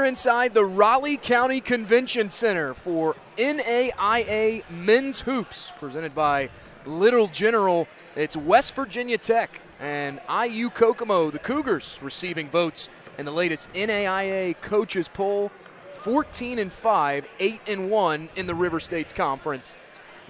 here inside the Raleigh County Convention Center for NAIA Men's Hoops, presented by Little General. It's West Virginia Tech and IU Kokomo, the Cougars, receiving votes in the latest NAIA coaches poll. 14 and 5, 8 and 1 in the River States Conference.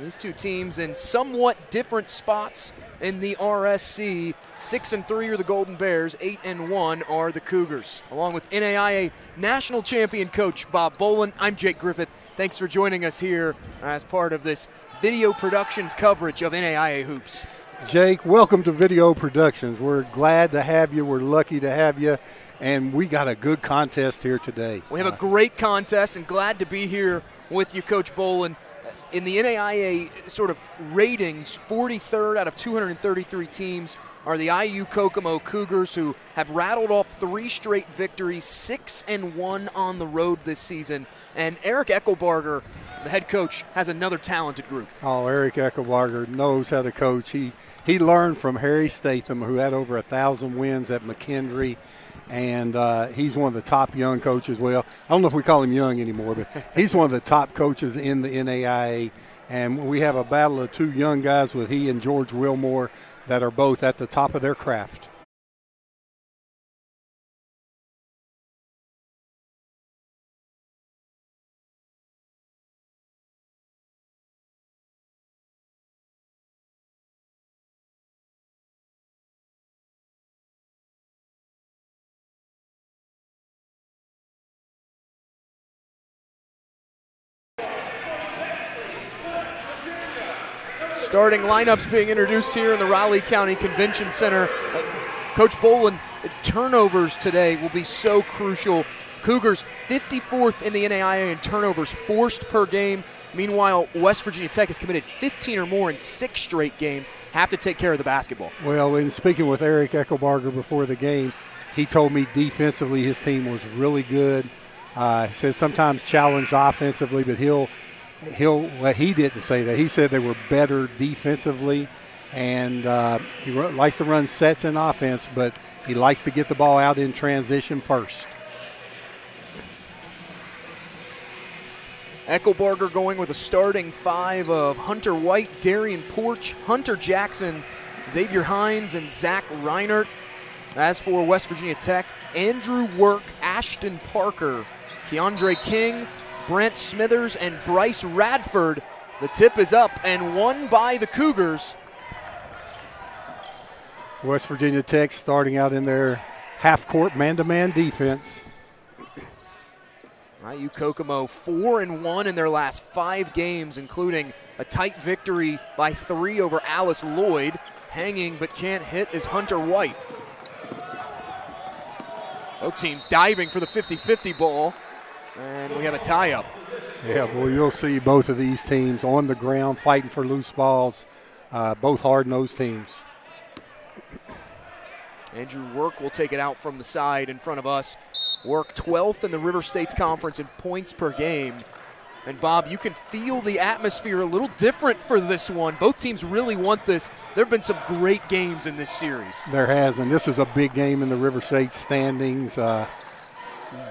These two teams in somewhat different spots in the RSC. Six and three are the Golden Bears. Eight and one are the Cougars. Along with NAIA national champion coach Bob Bolin, I'm Jake Griffith. Thanks for joining us here as part of this video productions coverage of NAIA hoops. Jake, welcome to Video Productions. We're glad to have you. We're lucky to have you. And we got a good contest here today. We have a uh, great contest and glad to be here with you, Coach Bolin in the NAIA sort of ratings, 43rd out of 233 teams are the IU Kokomo Cougars, who have rattled off three straight victories, six and one on the road this season. And Eric Echelbarger, the head coach, has another talented group. Oh, Eric Echelbarger knows how to coach. He he learned from Harry Statham, who had over a thousand wins at McKendree and uh, he's one of the top young coaches. Well, I don't know if we call him young anymore, but he's one of the top coaches in the NAIA. And we have a battle of two young guys with he and George Wilmore that are both at the top of their craft. Starting lineups being introduced here in the Raleigh County Convention Center. Uh, Coach Bolin, turnovers today will be so crucial. Cougars 54th in the NAIA in turnovers forced per game. Meanwhile, West Virginia Tech has committed 15 or more in six straight games. Have to take care of the basketball. Well, in speaking with Eric Echelbarger before the game, he told me defensively his team was really good. Uh, says sometimes challenged offensively, but he'll he'll well, he didn't say that. He said they were better defensively, and uh, he likes to run sets in offense, but he likes to get the ball out in transition first. Echelbarger going with a starting five of Hunter White, Darian Porch, Hunter Jackson, Xavier Hines, and Zach Reinert. As for West Virginia Tech, Andrew Work, Ashton Parker, Keandre King, Brent Smithers and Bryce Radford. The tip is up and won by the Cougars. West Virginia Tech starting out in their half court man to man defense. IU Kokomo four and one in their last five games, including a tight victory by three over Alice Lloyd. Hanging but can't hit is Hunter White. Both teams diving for the 50 50 ball. And we have a tie up. Yeah, well, you'll see both of these teams on the ground fighting for loose balls, uh, both hard nosed teams. Andrew Work will take it out from the side in front of us. Work 12th in the River States Conference in points per game. And Bob, you can feel the atmosphere a little different for this one. Both teams really want this. There have been some great games in this series. There has, and this is a big game in the River State standings. Uh,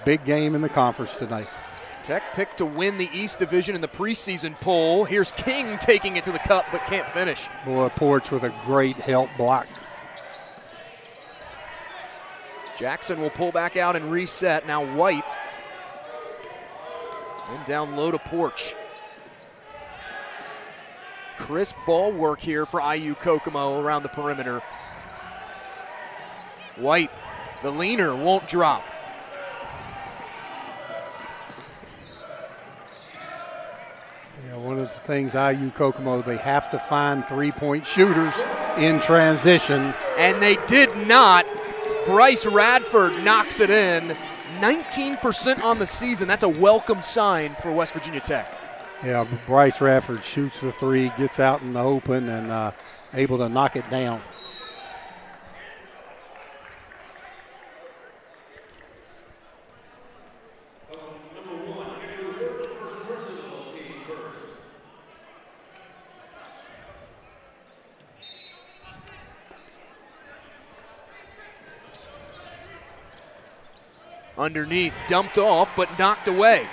Big game in the conference tonight. Tech picked to win the East Division in the preseason poll. Here's King taking it to the cup but can't finish. Boy, Porch with a great help block. Jackson will pull back out and reset. Now White. And down low to Porch. Crisp ball work here for IU Kokomo around the perimeter. White, the leaner, won't drop. One of the things IU Kokomo, they have to find three point shooters in transition. And they did not. Bryce Radford knocks it in. 19% on the season. That's a welcome sign for West Virginia Tech. Yeah, Bryce Radford shoots the three, gets out in the open, and uh, able to knock it down. Underneath, dumped off, but knocked away.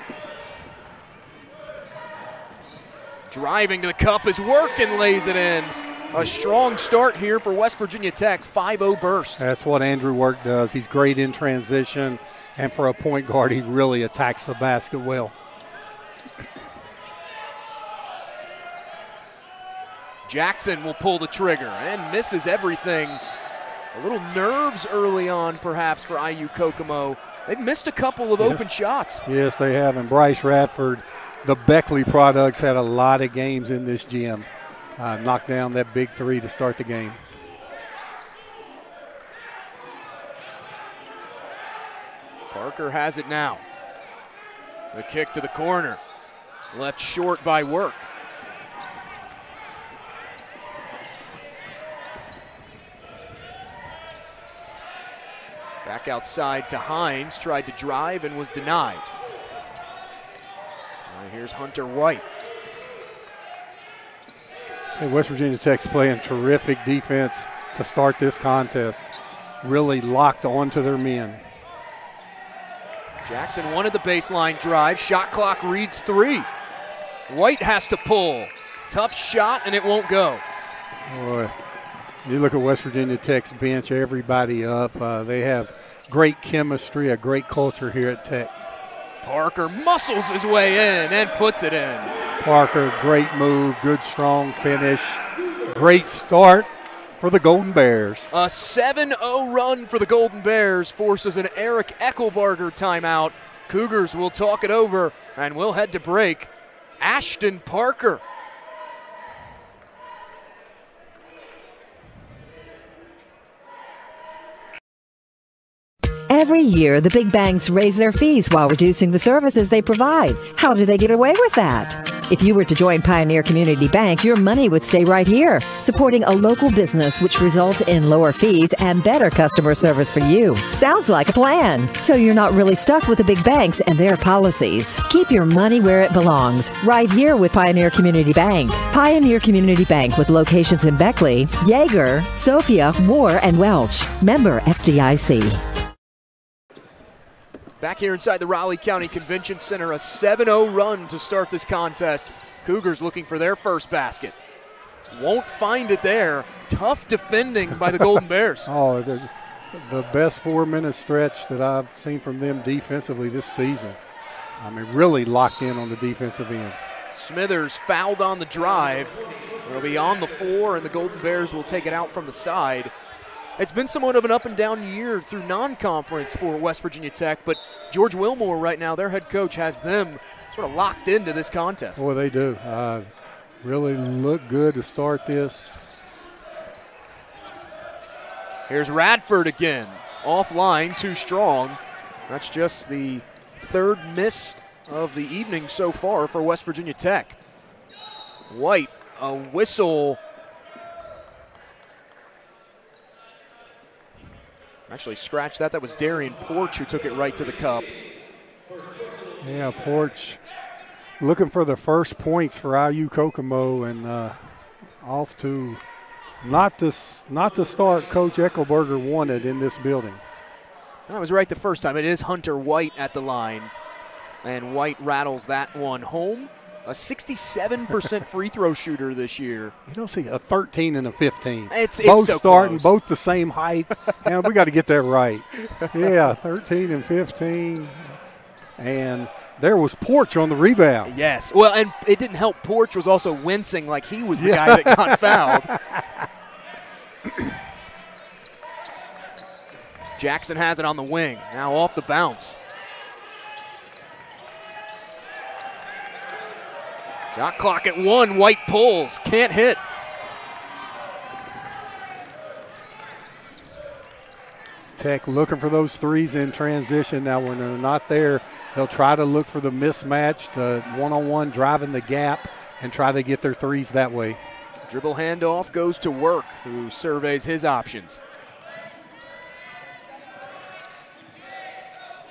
Driving to the cup is work and lays it in. A strong start here for West Virginia Tech, 5 0 burst. That's what Andrew Work does. He's great in transition, and for a point guard, he really attacks the basket well. Jackson will pull the trigger and misses everything. A little nerves early on, perhaps, for IU Kokomo. They've missed a couple of yes. open shots. Yes, they have. And Bryce Radford, the Beckley products, had a lot of games in this gym. Uh, knocked down that big three to start the game. Parker has it now. The kick to the corner. Left short by work. Back outside to Hines, tried to drive and was denied. Here's Hunter White. Hey, West Virginia Tech's playing terrific defense to start this contest. Really locked onto their men. Jackson wanted the baseline drive. Shot clock reads three. White has to pull. Tough shot, and it won't go. Boy, you look at West Virginia Tech's bench, everybody up. Uh, they have great chemistry, a great culture here at Tech. Parker muscles his way in and puts it in. Parker, great move, good strong finish, great start for the Golden Bears. A 7 0 run for the Golden Bears forces an Eric Echelbarger timeout. Cougars will talk it over and we'll head to break. Ashton Parker Every year, the big banks raise their fees while reducing the services they provide. How do they get away with that? If you were to join Pioneer Community Bank, your money would stay right here, supporting a local business which results in lower fees and better customer service for you. Sounds like a plan. So you're not really stuck with the big banks and their policies. Keep your money where it belongs, right here with Pioneer Community Bank. Pioneer Community Bank with locations in Beckley, Iaeger, Sophia, Moore, and Welch. Member FDIC. Back here inside the Raleigh County Convention Center, a 7 0 run to start this contest. Cougars looking for their first basket. Won't find it there. Tough defending by the Golden Bears. oh, the, the best four minute stretch that I've seen from them defensively this season. I mean, really locked in on the defensive end. Smithers fouled on the drive. It'll be on the floor, and the Golden Bears will take it out from the side. It's been somewhat of an up and down year through non conference for West Virginia Tech, but George Wilmore, right now, their head coach, has them sort of locked into this contest. Boy, they do. Uh, really look good to start this. Here's Radford again. Offline, too strong. That's just the third miss of the evening so far for West Virginia Tech. White, a whistle Actually, scratch that. That was Darian Porch who took it right to the cup. Yeah, Porch looking for the first points for IU Kokomo and uh, off to not this not the start Coach Echelbarger wanted in this building. I was right the first time. It is Hunter White at the line, and White rattles that one home a 67% free throw shooter this year. You don't see a 13 and a 15. It's, both it's so starting, close. both the same height. and we got to get that right. Yeah, 13 and 15. And there was Porch on the rebound. Yes. Well, and it didn't help. Porch was also wincing like he was the yeah. guy that got fouled. Jackson has it on the wing. Now off the bounce. Shot clock at one. White pulls. Can't hit. Tech looking for those threes in transition. Now, when they're not there, they'll try to look for the mismatch, the one on one driving the gap, and try to get their threes that way. Dribble handoff goes to Work, who surveys his options.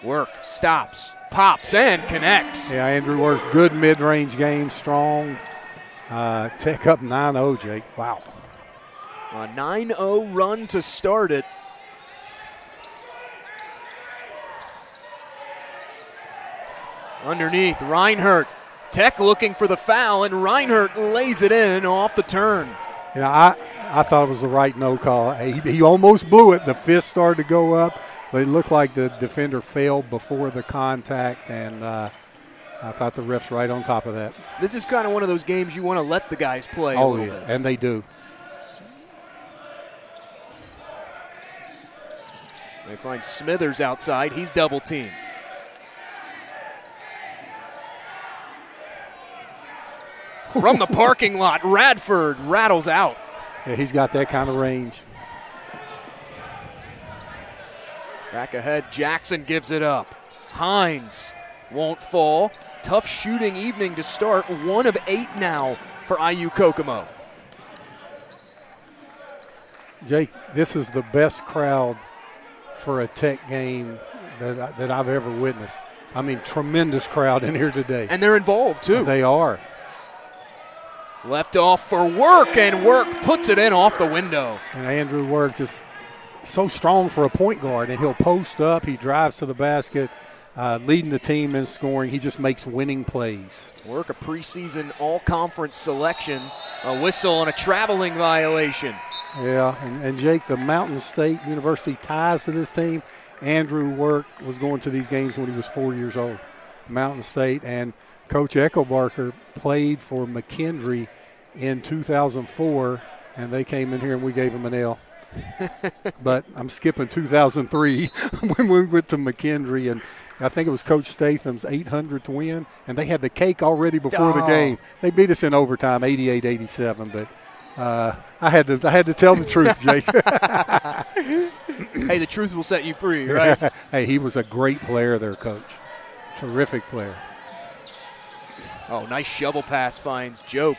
Work stops, pops, and connects. Yeah, Andrew Work, good mid range game, strong. Uh, take up 9 0, Jake. Wow. A 9 0 run to start it. Underneath, Reinhardt. Tech looking for the foul, and Reinhardt lays it in off the turn. Yeah, I, I thought it was the right no call. He, he almost blew it. The fist started to go up, but it looked like the defender failed before the contact, and uh, I thought the ref's right on top of that. This is kind of one of those games you want to let the guys play. Oh, yeah, bit. and they do. They find Smithers outside. He's double teamed. From the parking lot, Radford rattles out. Yeah, he's got that kind of range. Back ahead, Jackson gives it up. Hines won't fall. Tough shooting evening to start. One of eight now for IU Kokomo. Jake, this is the best crowd for a Tech game that, that I've ever witnessed. I mean, tremendous crowd in here today. And they're involved, too. They are. Left off for Work, and Work puts it in off the window. And Andrew Work just so strong for a point guard, and he'll post up, he drives to the basket, uh, leading the team in scoring. He just makes winning plays. Work a preseason all conference selection, a whistle on a traveling violation. Yeah, and, and Jake, the Mountain State University ties to this team. Andrew Work was going to these games when he was four years old. Mountain State and Coach Echelbarger played for McKendree in 2004, and they came in here and we gave them an L. but I'm skipping 2003 when we went to McKendree, and I think it was Coach Statham's 800th win, and they had the cake already before oh. the game. They beat us in overtime, 88-87, but. Uh, I had to I had to tell the truth, Jake. hey, the truth will set you free, right? hey, he was a great player there, coach. Terrific player. Oh, nice shovel pass finds Diop.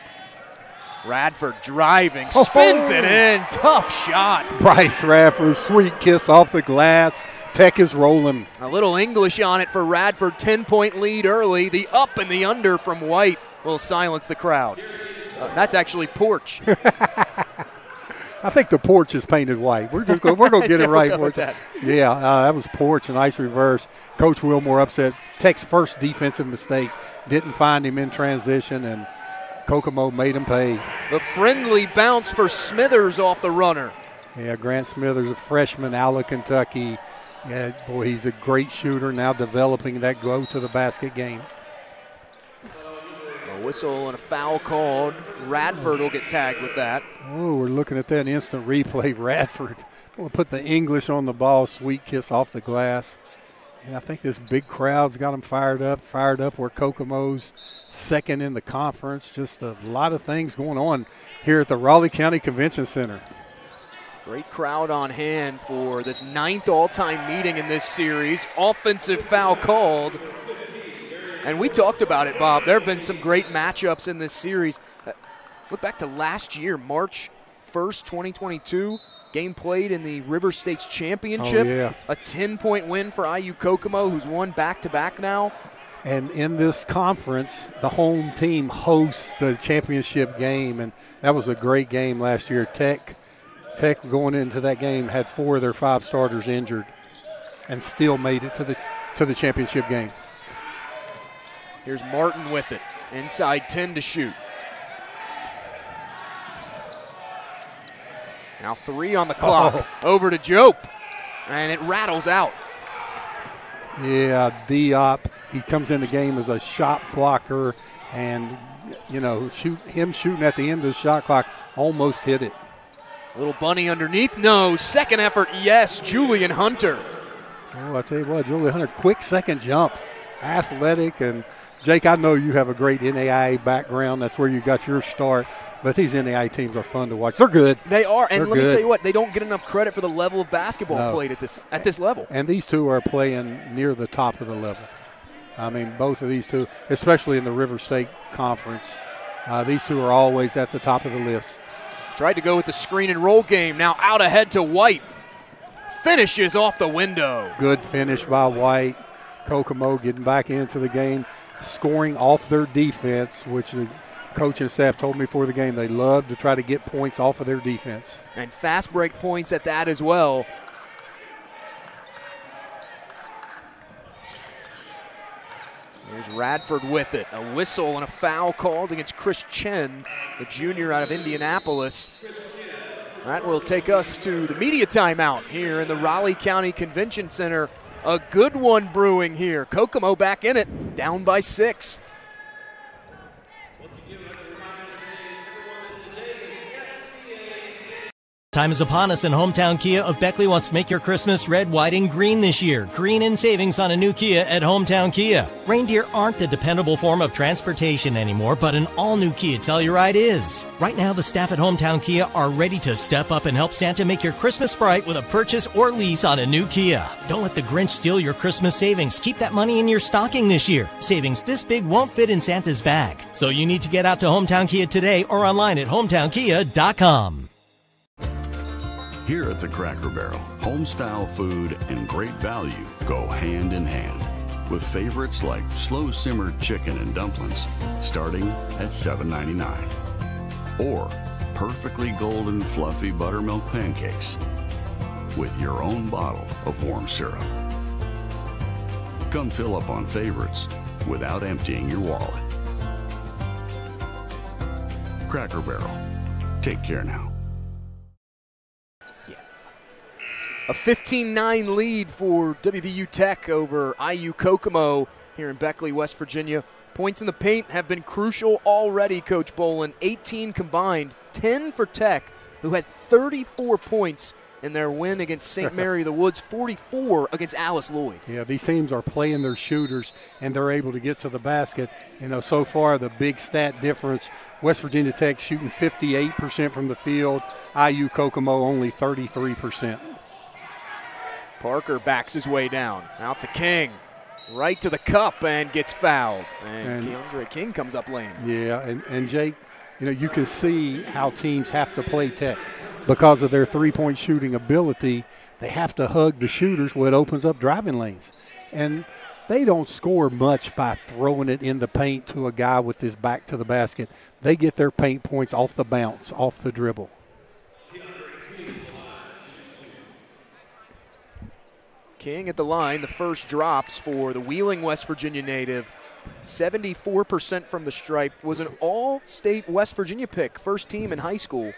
Radford driving, spins oh. it in. Tough shot. Bryce Radford, sweet kiss off the glass. Tech is rolling. A little English on it for Radford. 10 point lead early. The up and the under from White will silence the crowd. Uh, that's actually porch. I think the porch is painted white. We're just going, we're going to get it right for that. Yeah, uh, that was porch, a nice reverse. Coach Wilmore upset. Tech's first defensive mistake. Didn't find him in transition, and Kokomo made him pay. The friendly bounce for Smithers off the runner. Yeah, Grant Smithers, a freshman out of Kentucky. Yeah, boy, he's a great shooter now developing that go to the basket game. A whistle and a foul called. Radford will get tagged with that. Oh, we're looking at that instant replay. Radford will put the English on the ball. Sweet kiss off the glass. And I think this big crowd's got them fired up, fired up where Kokomo's second in the conference. Just a lot of things going on here at the Raleigh County Convention Center. Great crowd on hand for this ninth all time meeting in this series. Offensive foul called. And we talked about it, Bob. There have been some great matchups in this series. Uh, look back to last year, March 1st, 2022. Game played in the River States Championship. Oh, yeah. A 10 point win for IU Kokomo, who's won back to back now. And in this conference, the home team hosts the championship game, and that was a great game last year. Tech, Tech going into that game had four of their five starters injured, and still made it to the to the championship game. Here's Martin with it, inside 10 to shoot. Now three on the clock. Oh. Over to Diop. And it rattles out. Yeah, Diop. He comes in the game as a shot blocker, and you know, shoot him shooting at the end of the shot clock almost hit it. Little bunny underneath. No. Second effort, yes. Julian Hunter. Oh, I tell you what, Julian Hunter, quick second jump, athletic, and Jake, I know you have a great NAIA background. That's where you got your start. But these NAIA teams are fun to watch. They're good. They are, and They're let good. me tell you what, they don't get enough credit for the level of basketball no. played at this at this level. And these two are playing near the top of the level. I mean, both of these two, especially in the River State Conference, uh, these two are always at the top of the list. Tried to go with the screen and roll game. Now out ahead to White. Finishes off the window. Good finish by White. Kokomo getting back into the game, scoring off their defense, which the coach and staff told me before the game they love to try to get points off of their defense. And fast break points at that as well. There's Radford with it. A whistle and a foul called against Chris Chen, the junior out of Indianapolis. That will take us to the media timeout here in the Raleigh County Convention Center. A good one brewing here. Kokomo back in it, down by six. Time is upon us, and Hometown Kia of Beckley wants to make your Christmas red, white, and green this year. Green in savings on a new Kia at Hometown Kia. Reindeer aren't a dependable form of transportation anymore, but an all new Kia Telluride is. Right now, the staff at Hometown Kia are ready to step up and help Santa make your Christmas bright with a purchase or lease on a new Kia. Don't let the Grinch steal your Christmas savings. Keep that money in your stocking this year. Savings this big won't fit in Santa's bag. So you need to get out to Hometown Kia today or online at hometownkia.com. Here at the Cracker Barrel, homestyle food and great value go hand in hand. With favorites like slow simmered chicken and dumplings starting at $7.99. Or perfectly golden fluffy buttermilk pancakes with your own bottle of warm syrup. Come fill up on favorites without emptying your wallet. Cracker Barrel. Take care now. A 15 9 lead for WVU Tech over IU Kokomo here in Beckley, West Virginia. Points in the paint have been crucial already, Coach Bolin. 18 combined, 10 for Tech, who had 34 points in their win against St. Mary the Woods, 44 against Alice Lloyd. Yeah, these teams are playing their shooters and they're able to get to the basket. You know, so far the big stat difference West Virginia Tech shooting 58% from the field, IU Kokomo only 33%. Parker backs his way down. Out to King. Right to the cup and gets fouled. And, and Keandre King comes up lane. Yeah, and, and Jake, you know, you can see how teams have to play Tech because of their three point shooting ability. They have to hug the shooters where it opens up driving lanes. And they don't score much by throwing it in the paint to a guy with his back to the basket. They get their paint points off the bounce, off the dribble. King at the line. The first drops for the Wheeling, West Virginia native. 74% from the stripe. Was an all state West Virginia pick, first team in high school.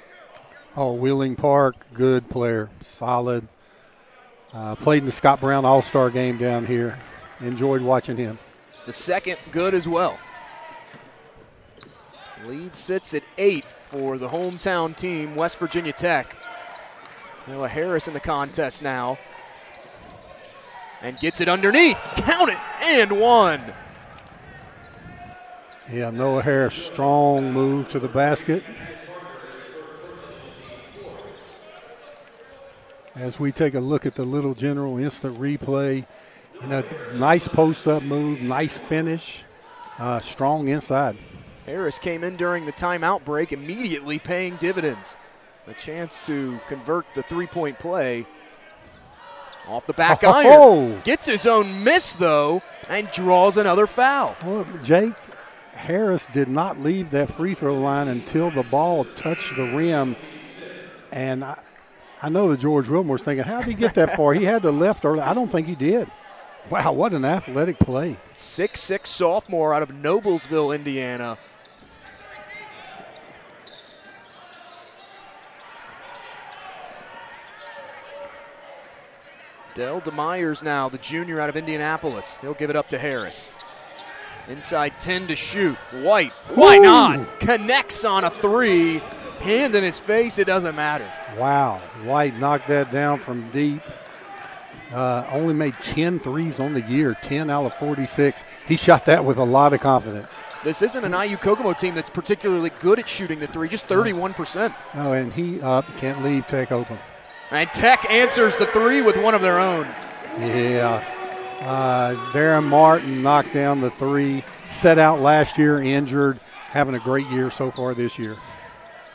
Oh, Wheeling Park, good player, solid. Uh, played in the Scott Brown All Star game down here. Enjoyed watching him. The second, good as well. Lead sits at eight for the hometown team, West Virginia Tech. Noah Harris in the contest now and gets it underneath. Count it and one. Yeah, Noah Harris, strong move to the basket. As we take a look at the Little General instant replay, you know, nice post up move, nice finish, uh, strong inside. Harris came in during the timeout break, immediately paying dividends. A chance to convert the three point play off the back oh. iron. Gets his own miss, though, and draws another foul. Well, Jake Harris did not leave that free throw line until the ball touched the rim. And I, I know that George Wilmore's thinking, how did he get that far? he had the left early. I don't think he did. Wow, what an athletic play. Six-six sophomore out of Noblesville, Indiana. Dell DeMeyers now, the junior out of Indianapolis. He'll give it up to Harris. Inside 10 to shoot. White, why Ooh. not? Connects on a three. Hand in his face, it doesn't matter. Wow. White knocked that down from deep. Uh, only made 10 threes on the year, 10 out of 46. He shot that with a lot of confidence. This isn't an IU Kokomo team that's particularly good at shooting the three, just 31%. No, and he can't leave Tech open. And Tech answers the three with one of their own. Yeah. Uh, Darren Martin knocked down the three, set out last year, injured, having a great year so far this year.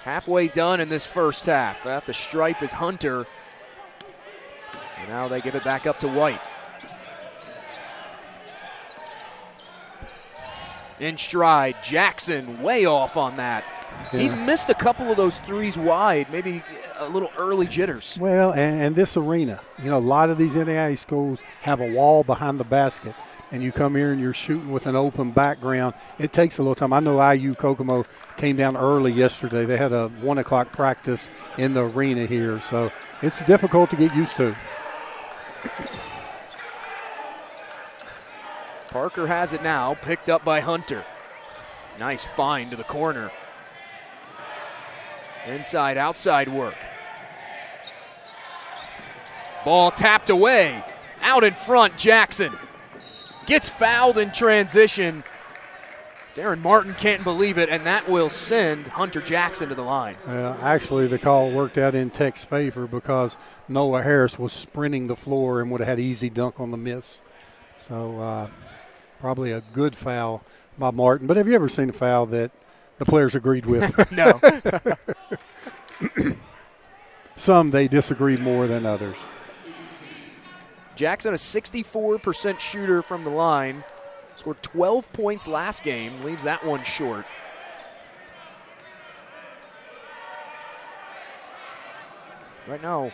Halfway done in this first half. At the stripe is Hunter. And now they give it back up to White. In stride, Jackson way off on that. Yeah. He's missed a couple of those threes wide, maybe a little early jitters. Well, and, and this arena, you know, a lot of these NAIA schools have a wall behind the basket and you come here and you're shooting with an open background, it takes a little time. I know IU Kokomo came down early yesterday. They had a one o'clock practice in the arena here, so it's difficult to get used to. Parker has it now, picked up by Hunter. Nice find to the corner. Inside, outside work. Ball tapped away. Out in front, Jackson. Gets fouled in transition. Darren Martin can't believe it, and that will send Hunter Jackson to the line. Actually, the call worked out in Tech's favor because Noah Harris was sprinting the floor and would have had easy dunk on the miss. So, uh, probably a good foul by Martin. But have you ever seen a foul that the players agreed with? no. Some they disagreed more than others. Jackson, a 64% shooter from the line, scored 12 points last game, leaves that one short. Right now,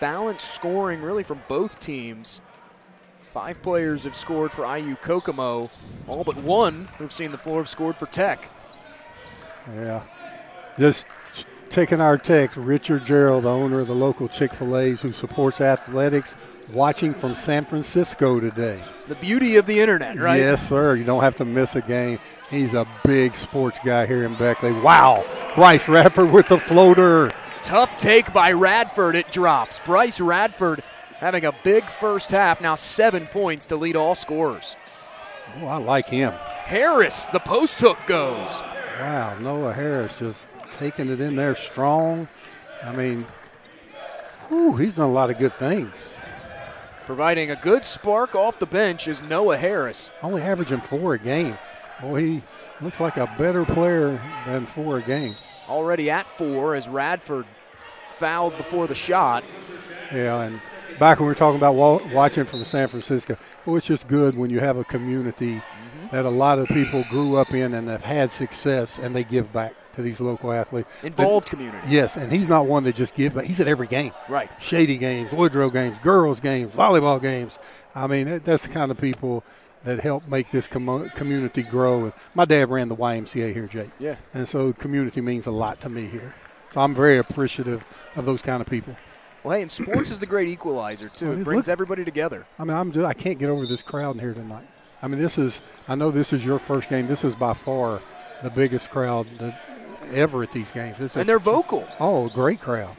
balanced scoring really from both teams. Five players have scored for IU Kokomo. All but one who've seen the floor have scored for Tech. Yeah. Just taking our text, Richard Gerald, the owner of the local Chick fil A's who supports athletics, watching from San Francisco today. The beauty of the internet, right? Yes, sir. You don't have to miss a game. He's a big sports guy here in Beckley. Wow. Bryce Radford with the floater. Tough take by Radford. It drops. Bryce Radford having a big first half. Now seven points to lead all scorers. Oh, I like him. Harris, the post hook goes. Wow, Noah Harris just taking it in there strong. I mean, whew, he's done a lot of good things. Providing a good spark off the bench is Noah Harris. Only averaging four a game. Well, he looks like a better player than four a game. Already at four as Radford fouled before the shot. Yeah, and back when we were talking about watching from San Francisco, well, it's just good when you have a community. That a lot of people grew up in and have had success and they give back to these local athletes. Involved but, community. Yes, and he's not one that just gives, but he's at every game. Right. Shady games, Woodrow games, girls games, volleyball games. I mean, that's the kind of people that help make this com- community grow. And My dad ran the YMCA here, Jake. Yeah. And so community means a lot to me here. So I'm very appreciative of those kind of people. Well, hey, and sports is the great equalizer too. It brings look, everybody together. I mean, I'm just, I can't get over this crowd in here tonight. I mean, this is I know this is your first game. This is by far the biggest crowd that ever at these games. It's and a, they're vocal. Oh, great crowd.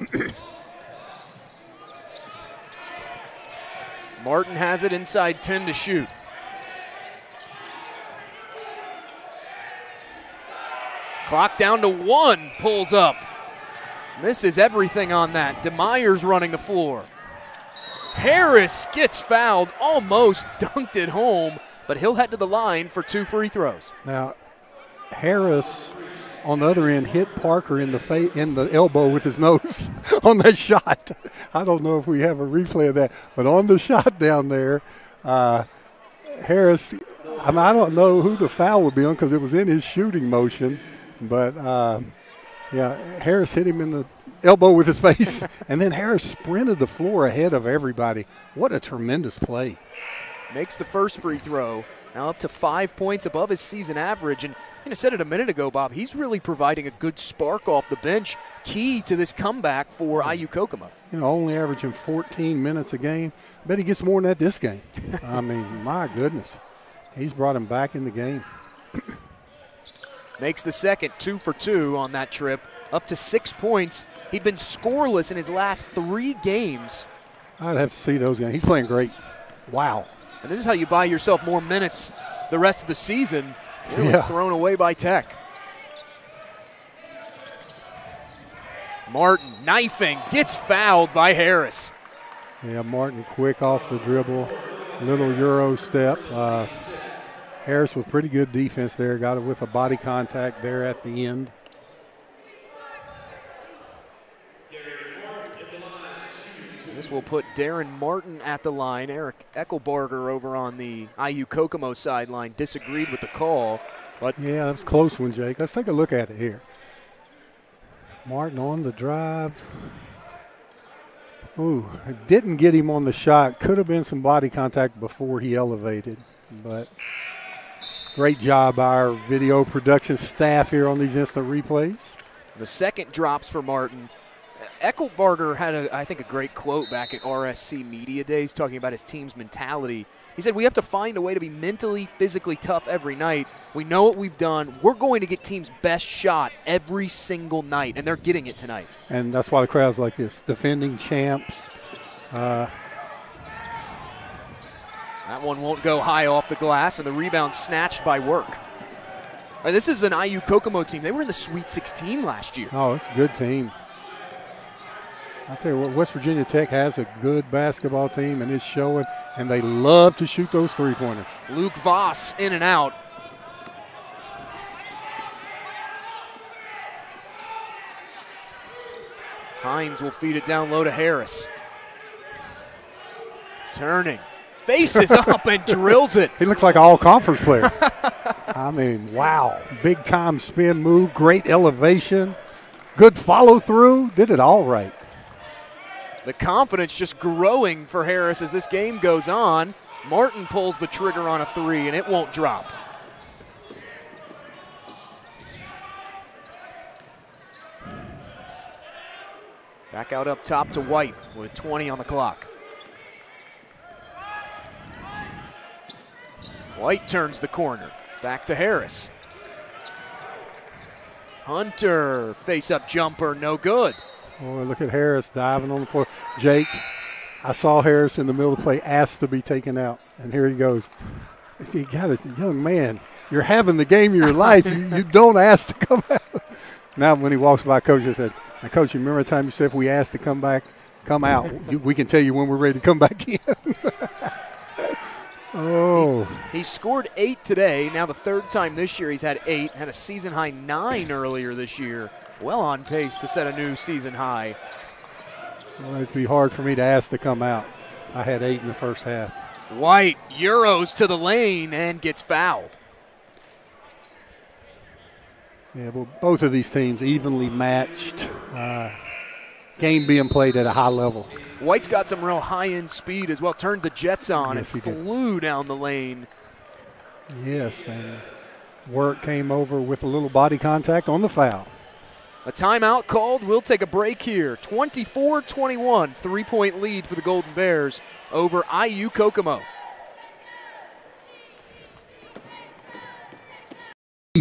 Martin has it inside 10 to shoot. Clock down to one, pulls up. Misses everything on that. DeMeyer's running the floor. Harris gets fouled, almost dunked it home, but he'll head to the line for two free throws. Now, Harris on the other end hit Parker in the fa- in the elbow with his nose on that shot. I don't know if we have a replay of that, but on the shot down there, uh, Harris. I, mean, I don't know who the foul would be on because it was in his shooting motion, but uh, yeah, Harris hit him in the elbow with his face, and then Harris sprinted the floor ahead of everybody. What a tremendous play! Makes the first free throw. Now up to five points above his season average, and I said it a minute ago, Bob. He's really providing a good spark off the bench, key to this comeback for IU Kokomo. You know, only averaging 14 minutes a game. I bet he gets more than that this game. I mean, my goodness, he's brought him back in the game. Makes the second two for two on that trip, up to six points. He'd been scoreless in his last three games. I'd have to see those games. He's playing great. Wow. And this is how you buy yourself more minutes the rest of the season Nearly yeah. thrown away by Tech. Martin knifing, gets fouled by Harris. Yeah, Martin quick off the dribble, little Euro step. Uh, Harris with pretty good defense there, got it with a body contact there at the end. This will put Darren Martin at the line. Eric Echelbarger over on the IU Kokomo sideline disagreed with the call. But yeah, that was close one, Jake. Let's take a look at it here. Martin on the drive. Ooh, didn't get him on the shot. Could have been some body contact before he elevated, but great job by our video production staff here on these instant replays. The second drops for Martin. Echelbarger had, a, I think, a great quote back at RSC Media Days talking about his team's mentality. He said, We have to find a way to be mentally, physically tough every night. We know what we've done. We're going to get team's best shot every single night, and they're getting it tonight. And that's why the crowd's like this. Defending champs. Uh, that one won't go high off the glass, and the rebound snatched by work. Right, this is an IU Kokomo team. They were in the Sweet 16 last year. Oh, it's a good team. I tell you what, West Virginia Tech has a good basketball team, and it's showing. And they love to shoot those three pointers. Luke Voss in and out. Hines will feed it down low to Harris. Turning, faces up and drills it. He looks like an all conference player. I mean, wow. Big time spin move, great elevation, good follow through, did it all right. The confidence just growing for Harris as this game goes on. Martin pulls the trigger on a three, and it won't drop. Back out up top to White with 20 on the clock. White turns the corner. Back to Harris. Hunter, face up jumper, no good. Boy, look at Harris diving on the floor. Jake, I saw Harris in the middle of the play, asked to be taken out, and here he goes. If you got a young man. You're having the game of your life. you, you, don't ask to come out. Now, when he walks by, coach just said, "Now, coach, you remember the time you said if we asked to come back, come out? you, we can tell you when we're ready to come back in." oh. He, he scored eight today. Now the third time this year he's had eight. Had a season high nine earlier this year well on pace to set a new season high. Well, it'd be hard for me to ask to come out. I had eight in the first half. White Euros to the lane and gets fouled. Yeah, well, both of these teams evenly matched. Uh, game being played at a high level. White's got some real high end speed as well. Turned the Jets on yes, and flew did. down the lane. Yes, and work came over with a little body contact on the foul. A timeout called. We'll take a break here. 24 21, three point lead for the Golden Bears over IU Kokomo.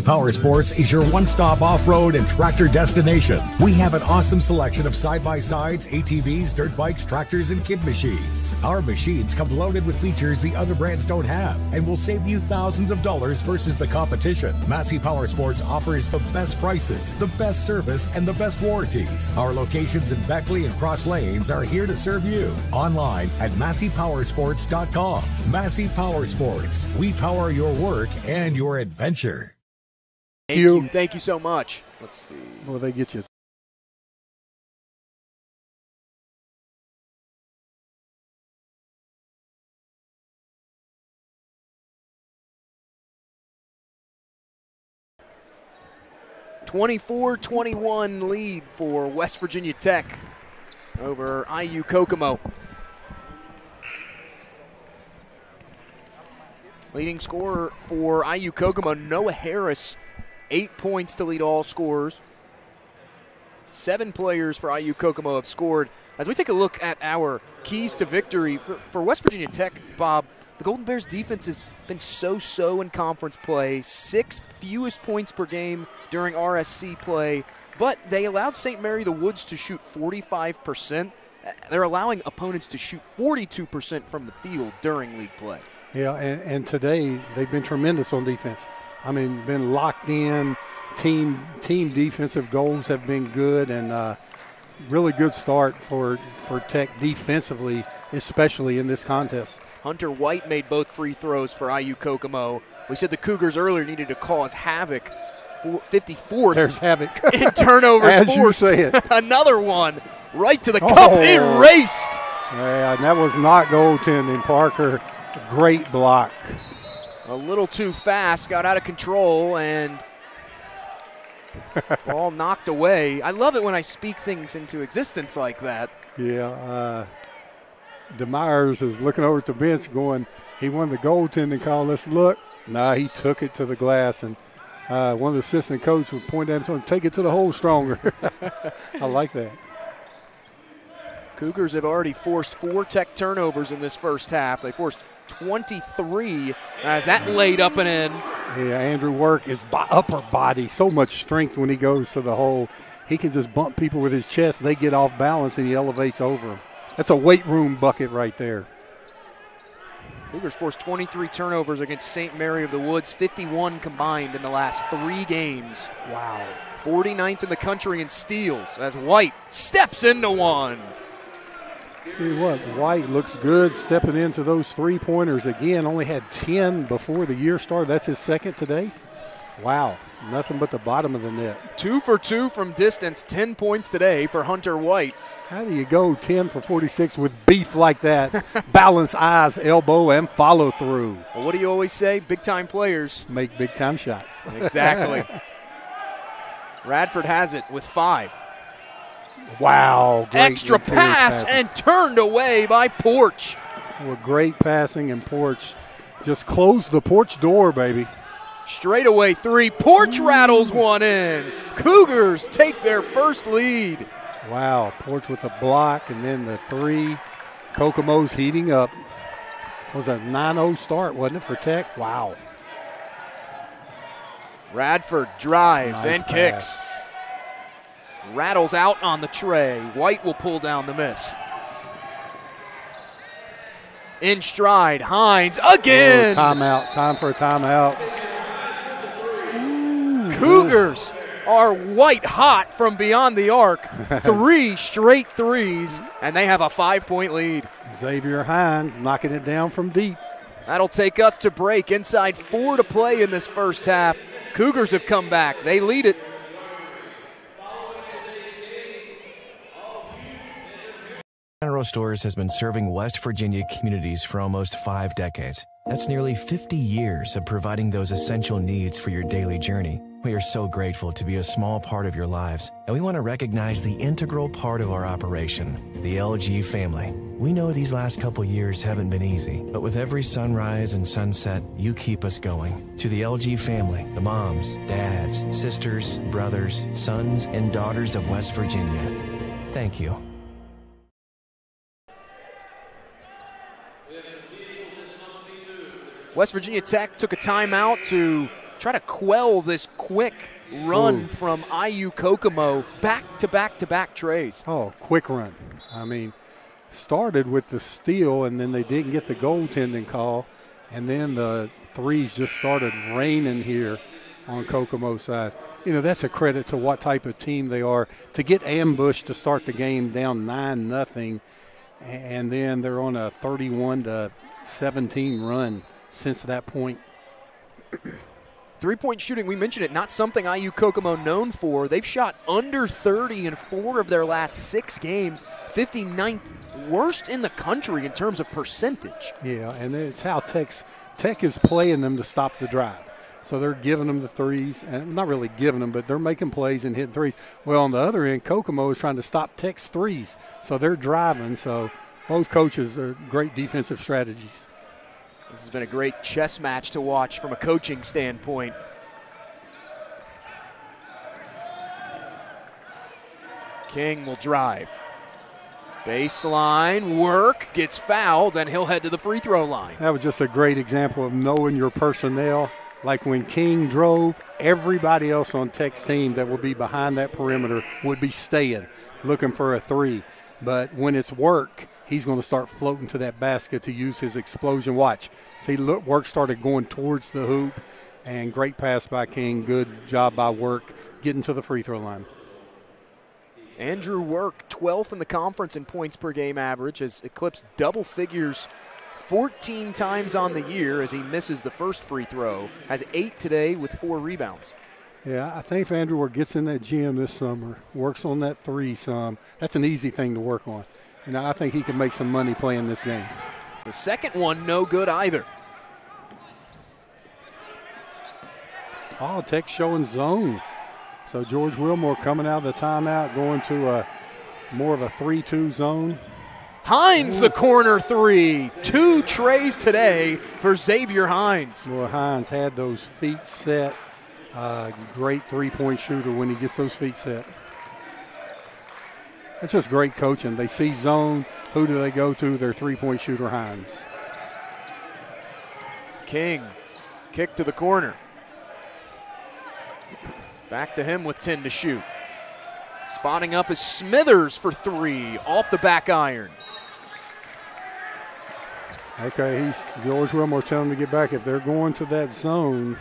Power Sports is your one stop off road and tractor destination. We have an awesome selection of side by sides, ATVs, dirt bikes, tractors, and kid machines. Our machines come loaded with features the other brands don't have and will save you thousands of dollars versus the competition. Massey Power Sports offers the best prices, the best service, and the best warranties. Our locations in Beckley and Cross Lanes are here to serve you. Online at MasseyPowersports.com. Massey Power Sports. We power your work and your adventure. Thank you. you. Thank you so much. Let's see. Will they get you? Twenty-four, twenty-one lead for West Virginia Tech over IU Kokomo. Leading scorer for IU Kokomo, Noah Harris eight points to lead all scorers. Seven players for IU Kokomo have scored. As we take a look at our keys to victory for, for West Virginia Tech, Bob, the Golden Bears defense has been so so in conference play, sixth fewest points per game during RSC play, but they allowed St. Mary the Woods to shoot 45%. They're allowing opponents to shoot 42% from the field during league play. Yeah, and, and today they've been tremendous on defense. I mean, been locked in. Team team defensive goals have been good, and uh, really good start for for Tech defensively, especially in this contest. Hunter White made both free throws for IU Kokomo. We said the Cougars earlier needed to cause havoc. 54th. There's havoc in turnovers As forced. You say it. Another one right to the oh. cup, erased. Yeah, and that was not goaltending. Parker, great block a little too fast, got out of control, and ball knocked away. I love it when I speak things into existence like that. Yeah, uh, Demyers is looking over at the bench going, he won the goaltending call. Let's look. Nah, he took it to the glass, and uh, one of the assistant coaches would point at him and take it to the hole stronger. I like that. Cougars have already forced four tech turnovers in this first half. They forced 23 as that laid up and in. Yeah, Andrew Work his upper body, so much strength when he goes to the hole. He can just bump people with his chest. They get off balance and he elevates over them. That's a weight room bucket right there. Cougars forced 23 turnovers against St. Mary of the Woods, 51 combined in the last three games. Wow. 49th in the country in steals as White steps into one. Tell you what, White looks good stepping into those three pointers again. Only had 10 before the year started. That's his second today. Wow, nothing but the bottom of the net. Two for two from distance, 10 points today for Hunter White. How do you go 10 for 46 with beef like that? Balance eyes, elbow, and follow through. Well, what do you always say? Big time players make big time shots. Exactly. Radford has it with five. Wow. Extra pass passing. and turned away by Porch. Well, great passing and Porch just closed the porch door, baby. Straightaway three. Porch rattles one in. Cougars take their first lead. Wow. Porch with a block and then the three. Kokomo's heating up. It was a 9 0 start, wasn't it, for Tech? Wow. Radford drives nice and pass. kicks. Rattles out on the tray. White will pull down the miss. In stride, Hines again. Oh, timeout. Time for a timeout. Cougars are white hot from beyond the arc. Three straight threes, and they have a five point lead. Xavier Hines knocking it down from deep. That'll take us to break. Inside four to play in this first half. Cougars have come back. They lead it General Stores has been serving West Virginia communities for almost five decades. That's nearly 50 years of providing those essential needs for your daily journey. We are so grateful to be a small part of your lives, and we want to recognize the integral part of our operation, the LG family. We know these last couple years haven't been easy, but with every sunrise and sunset, you keep us going. To the LG family, the moms, dads, sisters, brothers, sons, and daughters of West Virginia, thank you. West Virginia Tech took a timeout to try to quell this quick run Ooh. from IU Kokomo back to back to back trays. Oh, quick run. I mean, started with the steal and then they didn't get the goaltending call. And then the threes just started raining here on Kokomo side. You know, that's a credit to what type of team they are. To get ambushed to start the game down 9 nothing, and then they're on a 31 to 17 run since that point. Three point shooting, we mentioned it, not something IU Kokomo known for. They've shot under 30 in four of their last six games, 59th worst in the country in terms of percentage. Yeah, and it's how Tech's, Tech is playing them to stop the drive. So they're giving them the threes, and not really giving them, but they're making plays and hitting threes. Well, on the other end, Kokomo is trying to stop Tech's threes. So they're driving. So both coaches are great defensive strategies. This has been a great chess match to watch from a coaching standpoint. King will drive. Baseline work, gets fouled, and he'll head to the free throw line. That was just a great example of knowing your personnel. Like when King drove, everybody else on Tech's team that will be behind that perimeter would be staying, looking for a three. But when it's work, he's going to start floating to that basket to use his explosion. Watch. See, look, work started going towards the hoop, and great pass by King. Good job by work getting to the free throw line. Andrew Work, 12th in the conference in points per game average, has eclipsed double figures 14 times on the year as he misses the first free throw. Has eight today with four rebounds. Yeah, I think if Andrew Work gets in that gym this summer, works on that three some, that's an easy thing to work on. And I think he can make some money playing this game. The second one, no good either. Oh, Tech showing zone. So George Wilmore coming out of the timeout, going to a more of a 3 2 zone. Hines, the corner three. Two trays today for Xavier Hines. Well, Hines had those feet set. Uh, great three point shooter when he gets those feet set. That's just great coaching. They see zone. Who do they go to? Their three point shooter, Hines. King, kick to the corner. Back to him with 10 to shoot. Spotting up is Smithers for three off the back iron. Okay, he's George Wilmore telling him to get back. If they're going to that zone,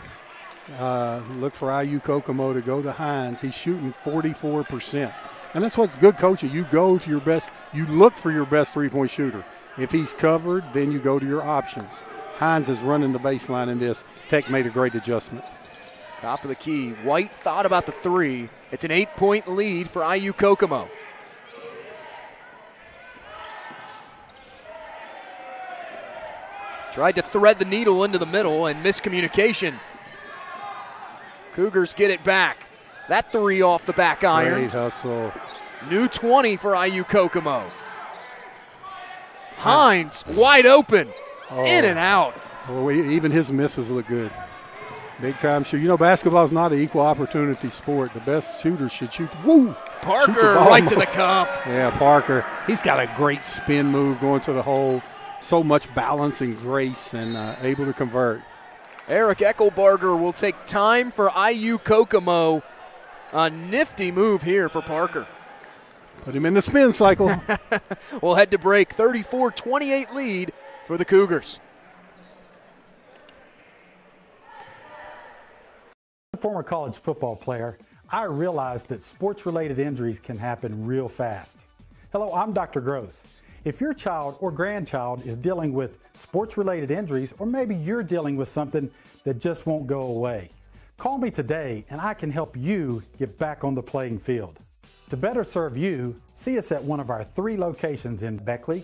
uh, look for IU Kokomo to go to Hines. He's shooting 44%. And that's what's good coaching. You go to your best, you look for your best three point shooter. If he's covered, then you go to your options. Hines is running the baseline in this. Tech made a great adjustment. Top of the key. White thought about the three. It's an eight point lead for IU Kokomo. Tried to thread the needle into the middle and miscommunication. Cougars get it back. That three off the back iron. Great hustle. New 20 for IU Kokomo. Hines wide open. Oh. In and out. Well, even his misses look good. Big time shoot. You know, basketball is not an equal opportunity sport. The best shooters should shoot. Woo! Parker shoot right to the cup. Yeah, Parker. He's got a great spin move going to the hole. So much balance and grace and uh, able to convert. Eric Echelbarger will take time for IU Kokomo. A nifty move here for Parker. Put him in the spin cycle. We'll head to break. 34 28 lead for the Cougars. A former college football player, I realized that sports related injuries can happen real fast. Hello, I'm Dr. Gross. If your child or grandchild is dealing with sports related injuries, or maybe you're dealing with something that just won't go away, call me today and I can help you get back on the playing field. To better serve you, see us at one of our three locations in Beckley,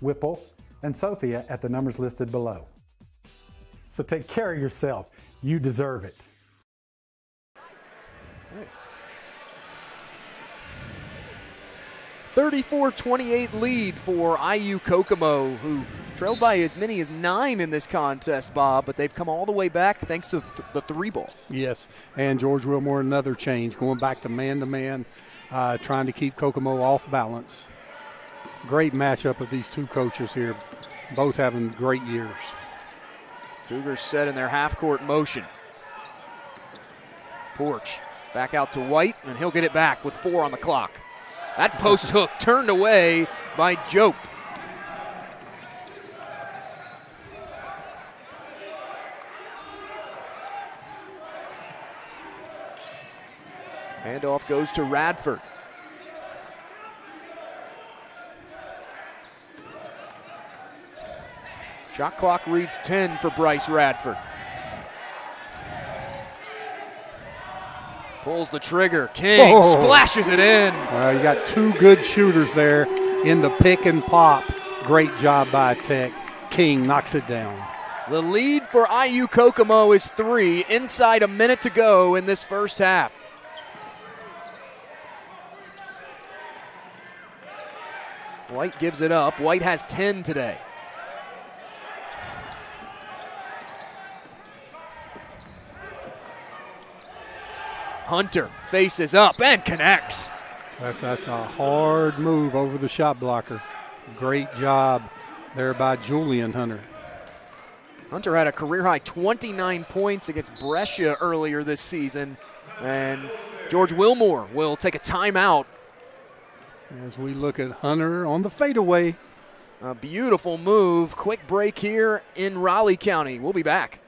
Whipple, and Sophia at the numbers listed below. So take care of yourself. You deserve it. 34 28 lead for IU Kokomo, who trailed by as many as nine in this contest, Bob, but they've come all the way back thanks to the three ball. yes, and George Wilmore, another change, going back to man to man, trying to keep Kokomo off balance. Great matchup of these two coaches here, both having great years. Cougars set in their half court motion. Porch back out to White, and he'll get it back with four on the clock. That post hook turned away by Diop. Handoff goes to Radford. Shot clock reads 10 for Bryce Radford. Pulls the trigger. King Oh. splashes it in. Uh, you got two good shooters there in the pick and pop. Great job by Tech. King knocks it down. The lead for IU Kokomo is three, inside a minute to go in this first half. White gives it up. White has 10 today. Hunter faces up and connects. That's, that's a hard move over the shot blocker. Great job there by Julian Hunter. Hunter had a career high 29 points against Brescia earlier this season. And George Wilmore will take a timeout. As we look at Hunter on the fadeaway. A beautiful move. Quick break here in Raleigh County. We'll be back.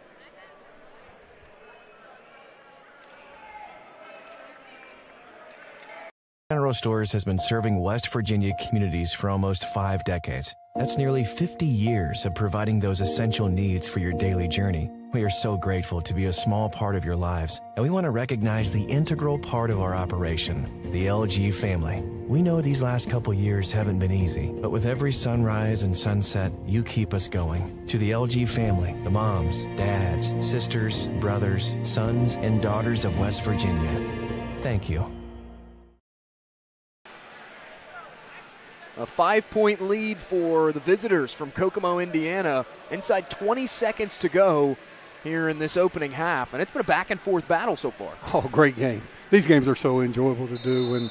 General Stores has been serving West Virginia communities for almost five decades. That's nearly 50 years of providing those essential needs for your daily journey. We are so grateful to be a small part of your lives, and we want to recognize the integral part of our operation, the LG family. We know these last couple years haven't been easy, but with every sunrise and sunset, you keep us going. To the LG family, the moms, dads, sisters, brothers, sons, and daughters of West Virginia, thank you. A five point lead for the visitors from Kokomo, Indiana. Inside 20 seconds to go here in this opening half. And it's been a back and forth battle so far. Oh, great game. These games are so enjoyable to do when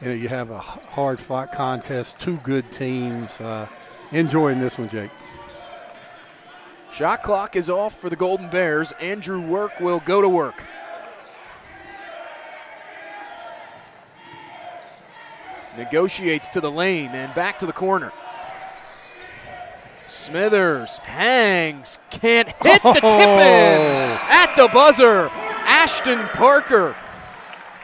you, know, you have a hard fought contest, two good teams. Uh, enjoying this one, Jake. Shot clock is off for the Golden Bears. Andrew Work will go to work. Negotiates to the lane and back to the corner. Smithers hangs, can't hit the oh. tip in at the buzzer. Ashton Parker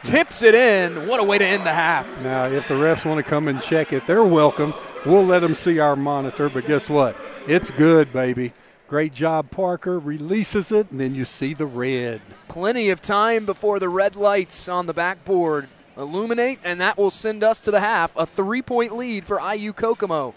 tips it in. What a way to end the half. Now, if the refs want to come and check it, they're welcome. We'll let them see our monitor, but guess what? It's good, baby. Great job, Parker. Releases it, and then you see the red. Plenty of time before the red lights on the backboard illuminate, and that will send us to the half. A three point lead for IU Kokomo.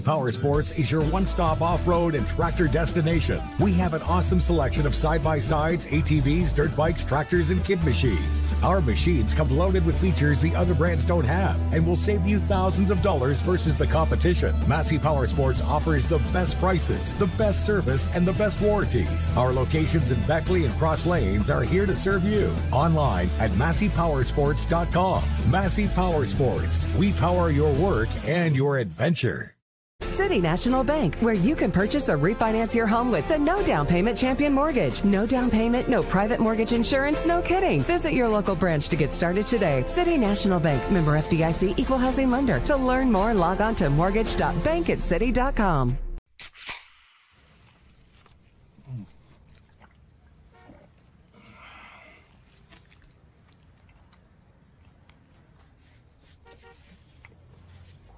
Power Sports is your one stop off road and tractor destination. We have an awesome selection of side by sides, ATVs, dirt bikes, tractors, and kid machines. Our machines come loaded with features the other brands don't have and will save you thousands of dollars versus the competition. Massey Power Sports offers the best prices, the best service, and the best warranties. Our locations in Beckley and Cross Lanes are here to serve you. Online at MasseyPowersports.com. Massey Power Sports. We power your work and your adventure. City National Bank, where you can purchase or refinance your home with the no down payment champion mortgage. No down payment, no private mortgage insurance, no kidding. Visit your local branch to get started today. City National Bank, member FDIC, equal housing lender. To learn more, log on to mortgage.bankatcity.com.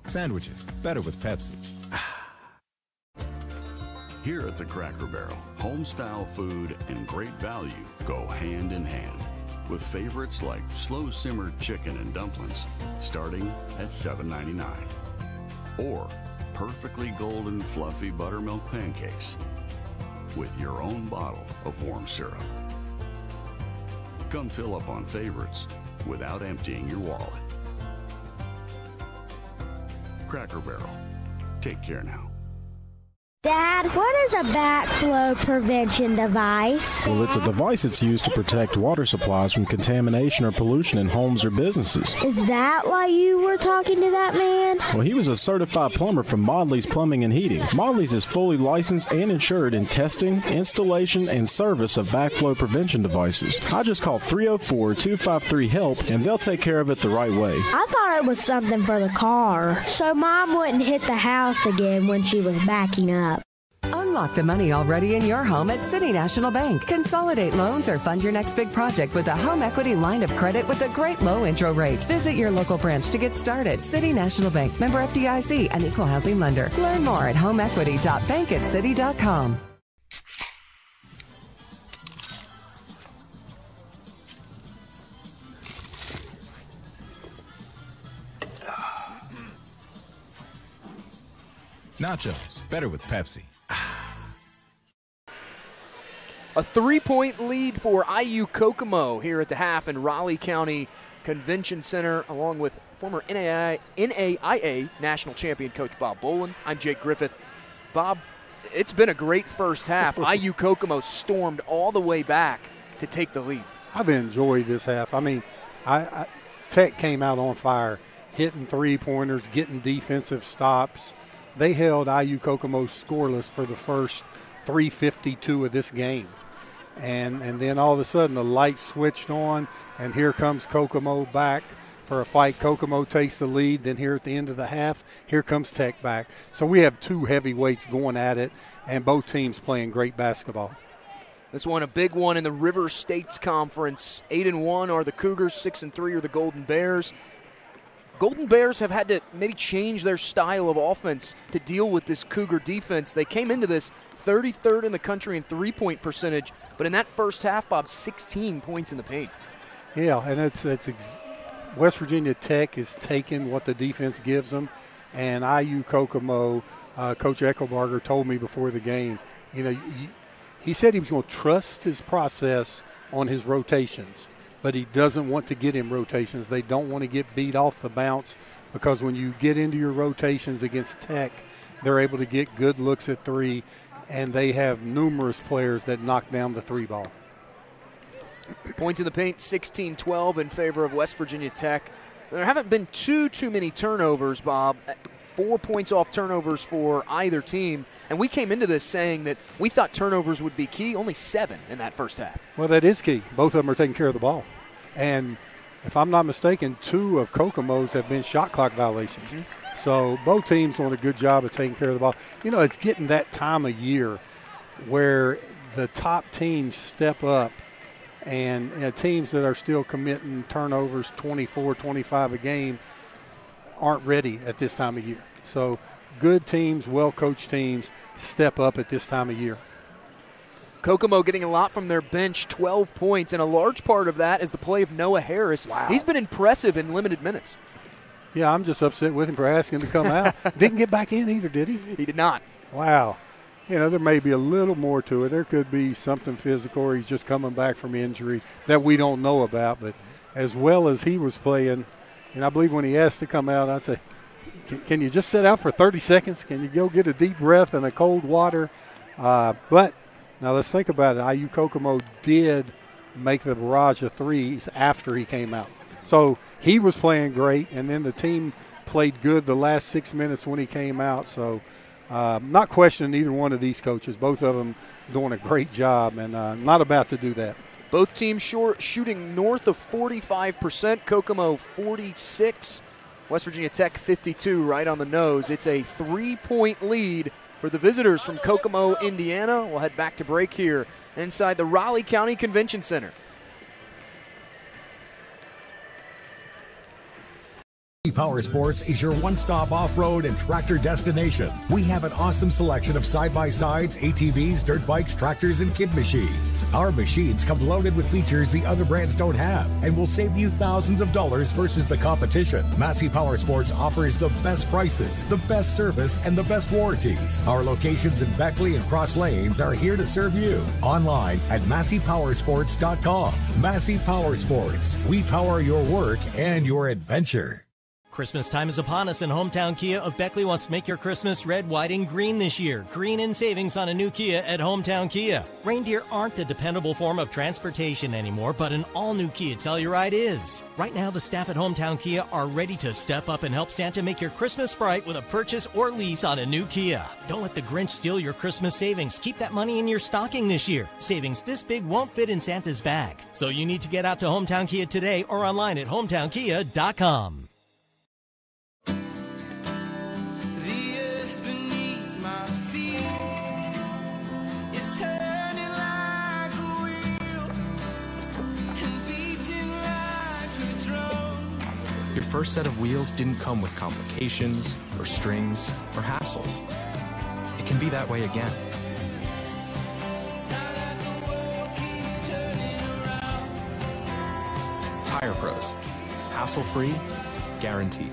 Sandwiches, better with Pepsi. Here at the Cracker Barrel, homestyle food and great value go hand in hand. With favorites like slow simmered chicken and dumplings starting at $7.99. Or perfectly golden fluffy buttermilk pancakes with your own bottle of warm syrup. Come fill up on favorites without emptying your wallet. Cracker Barrel. Take care now. Dad, what is a backflow prevention device? Well, it's a device that's used to protect water supplies from contamination or pollution in homes or businesses. Is that why you were talking to that man? Well, he was a certified plumber from Modley's Plumbing and Heating. Modley's is fully licensed and insured in testing, installation, and service of backflow prevention devices. I just call 304 253 HELP and they'll take care of it the right way. I thought it was something for the car, so mom wouldn't hit the house again when she was backing up. Unlock the money already in your home at City National Bank. Consolidate loans or fund your next big project with a home equity line of credit with a great low intro rate. Visit your local branch to get started. City National Bank, member FDIC, and equal housing lender. Learn more at homeequity.bankatcity.com. Nachos, better with Pepsi. A three point lead for IU Kokomo here at the half in Raleigh County Convention Center, along with former NAIA, NAIA national champion coach Bob Bolin. I'm Jake Griffith. Bob, it's been a great first half. IU Kokomo stormed all the way back to take the lead. I've enjoyed this half. I mean, I, I Tech came out on fire, hitting three pointers, getting defensive stops. They held IU Kokomo scoreless for the first 352 of this game. And, and then all of a sudden the light switched on, and here comes Kokomo back for a fight. Kokomo takes the lead. Then here at the end of the half, here comes Tech back. So we have two heavyweights going at it, and both teams playing great basketball. This one a big one in the River States Conference. Eight and one are the Cougars. Six and three are the Golden Bears. Golden Bears have had to maybe change their style of offense to deal with this Cougar defense. They came into this 33rd in the country in three point percentage, but in that first half, Bob, 16 points in the paint. Yeah, and it's it's ex- West Virginia Tech is taking what the defense gives them, and IU Kokomo. Uh, Coach Echelbarger told me before the game, you know, he said he was going to trust his process on his rotations, but he doesn't want to get in rotations. They don't want to get beat off the bounce because when you get into your rotations against Tech, they're able to get good looks at three, and they have numerous players that knock down the three ball. Points in the paint 16 12 in favor of West Virginia Tech. There haven't been too too many turnovers, Bob. Four points off turnovers for either team, and we came into this saying that we thought turnovers would be key. Only seven in that first half. Well, that is key. Both of them are taking care of the ball, and if I'm not mistaken, two of Kokomo's have been shot clock violations. Mm-hmm. So both teams doing a good job of taking care of the ball. You know, it's getting that time of year where the top teams step up and you know, teams that are still committing turnovers 24 25 a game aren't ready at this time of year so good teams well coached teams step up at this time of year Kokomo getting a lot from their bench, 12 points, and a large part of that is the play of Noah Harris. Wow. He's been impressive in limited minutes. Yeah, I'm just upset with him for asking him to come out. Didn't get back in either, did he? He did not. Wow you know, there may be a little more to it. There could be something physical, or he's just coming back from injury that we don't know about. But as well as he was playing, and I believe when he asked to come out, I said, "Can you just sit out for 30 seconds? Can you go get a deep breath and a cold water?" Uh, but now let's think about it. IU Kokomo did make the barrage of threes after he came out, so he was playing great, and then the team played good the last six minutes when he came out. So uh, not questioning either one of these coaches. Both of them doing a great job and uh, not about to do that. Both teams short, shooting north of 45%. Kokomo 46. West Virginia Tech 52 right on the nose. It's a three point lead for the visitors from Kokomo, Indiana. We'll head back to break here inside the Raleigh County Convention Center. Power Sports is your one stop off road and tractor destination. We have an awesome selection of side by sides, ATVs, dirt bikes, tractors, and kid machines. Our machines come loaded with features the other brands don't have and will save you thousands of dollars versus the competition. Massey Power Sports offers the best prices, the best service, and the best warranties. Our locations in Beckley and Cross Lanes are here to serve you. Online at MasseyPowersports.com. Massey Power Sports. We power your work and your adventure. Christmas time is upon us, and Hometown Kia of Beckley wants to make your Christmas red, white, and green this year. Green in savings on a new Kia at Hometown Kia. Reindeer aren't a dependable form of transportation anymore, but an all new Kia Telluride is. Right now, the staff at Hometown Kia are ready to step up and help Santa make your Christmas bright with a purchase or lease on a new Kia. Don't let the Grinch steal your Christmas savings. Keep that money in your stocking this year. Savings this big won't fit in Santa's bag. So you need to get out to Hometown Kia today or online at hometownkia.com. first set of wheels didn't come with complications, or strings, or hassles. It can be that way again. Tire Pros. Hassle free, guaranteed.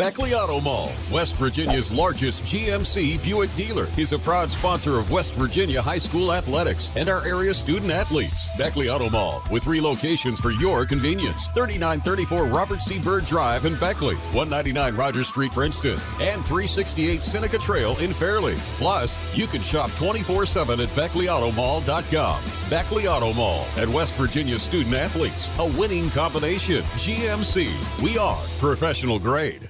Beckley Auto Mall, West Virginia's largest GMC Buick dealer, is a proud sponsor of West Virginia High School athletics and our area student athletes. Beckley Auto Mall, with three locations for your convenience 3934 Robert C. Byrd Drive in Beckley, 199 Rogers Street, Princeton, and 368 Seneca Trail in Fairlea. Plus, you can shop 24 7 at BeckleyAutomall.com. Beckley Auto Mall and West Virginia student athletes, a winning combination. GMC, we are professional grade.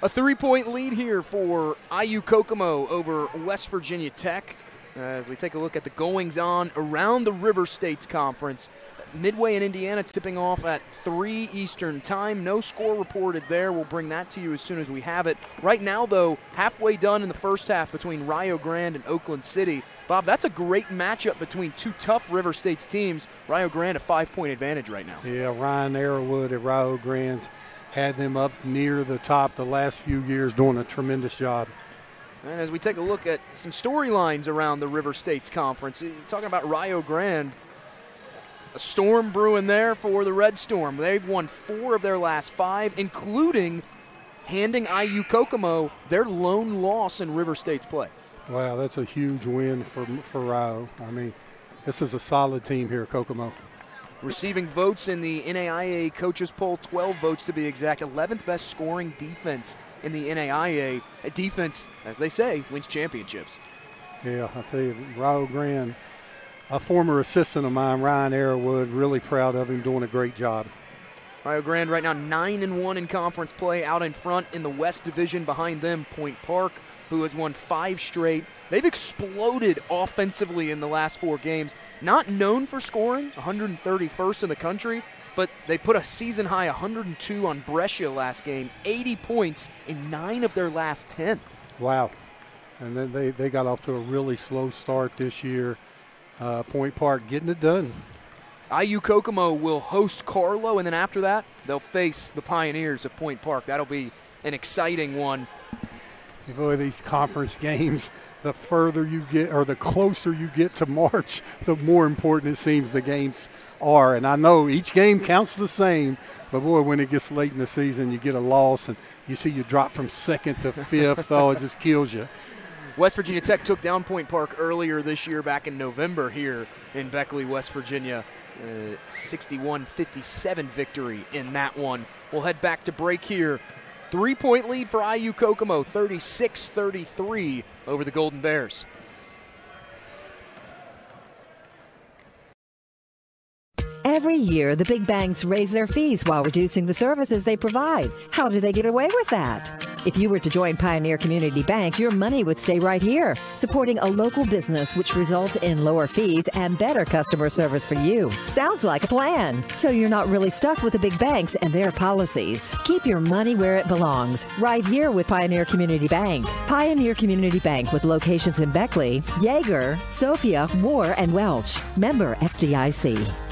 A three point lead here for IU Kokomo over West Virginia Tech. As we take a look at the goings on around the River States Conference, Midway in Indiana tipping off at 3 Eastern Time. No score reported there. We'll bring that to you as soon as we have it. Right now, though, halfway done in the first half between Rio Grande and Oakland City. Bob, that's a great matchup between two tough River States teams. Rio Grande a five-point advantage right now. Yeah, Ryan Arrowood at Rio Grande's had them up near the top the last few years, doing a tremendous job. And as we take a look at some storylines around the River States Conference, talking about Rio Grande, a storm brewing there for the Red Storm. They've won four of their last five, including handing IU Kokomo their lone loss in River State's play. Wow, that's a huge win for for Rio. I mean, this is a solid team here, Kokomo. Receiving votes in the NAIA coaches poll, 12 votes to be exact, 11th best scoring defense in the NAIA. A defense, as they say, wins championships. Yeah, I tell you, Rio Grande, a former assistant of mine, Ryan Arrowood, really proud of him, doing a great job. Rio Grande right now nine and one in conference play, out in front in the West Division. Behind them, Point Park, who has won five straight. They've exploded offensively in the last four games. Not known for scoring, 131st in the country, but they put a season high 102 on Brescia last game, 80 points in nine of their last 10. Wow. And then they, they got off to a really slow start this year. Uh, Point Park getting it done. IU Kokomo will host Carlow, and then after that, they'll face the Pioneers of Point Park. That'll be an exciting one. Boy, these conference games, the further you get or the closer you get to March, the more important it seems the games are. And I know each game counts the same, but boy, when it gets late in the season, you get a loss and you see you drop from second to fifth. oh, it just kills you. West Virginia Tech took down Point Park earlier this year, back in November here in Beckley, West Virginia. 61 uh, 57 victory in that one. We'll head back to break here Three point lead for IU Kokomo, 36 33 over the Golden Bears. Every year, the big banks raise their fees while reducing the services they provide. How do they get away with that? If you were to join Pioneer Community Bank, your money would stay right here, supporting a local business which results in lower fees and better customer service for you. Sounds like a plan. So you're not really stuck with the big banks and their policies. Keep your money where it belongs, right here with Pioneer Community Bank. Pioneer Community Bank with locations in Beckley, Iaeger, Sophia, Moore, and Welch. Member FDIC.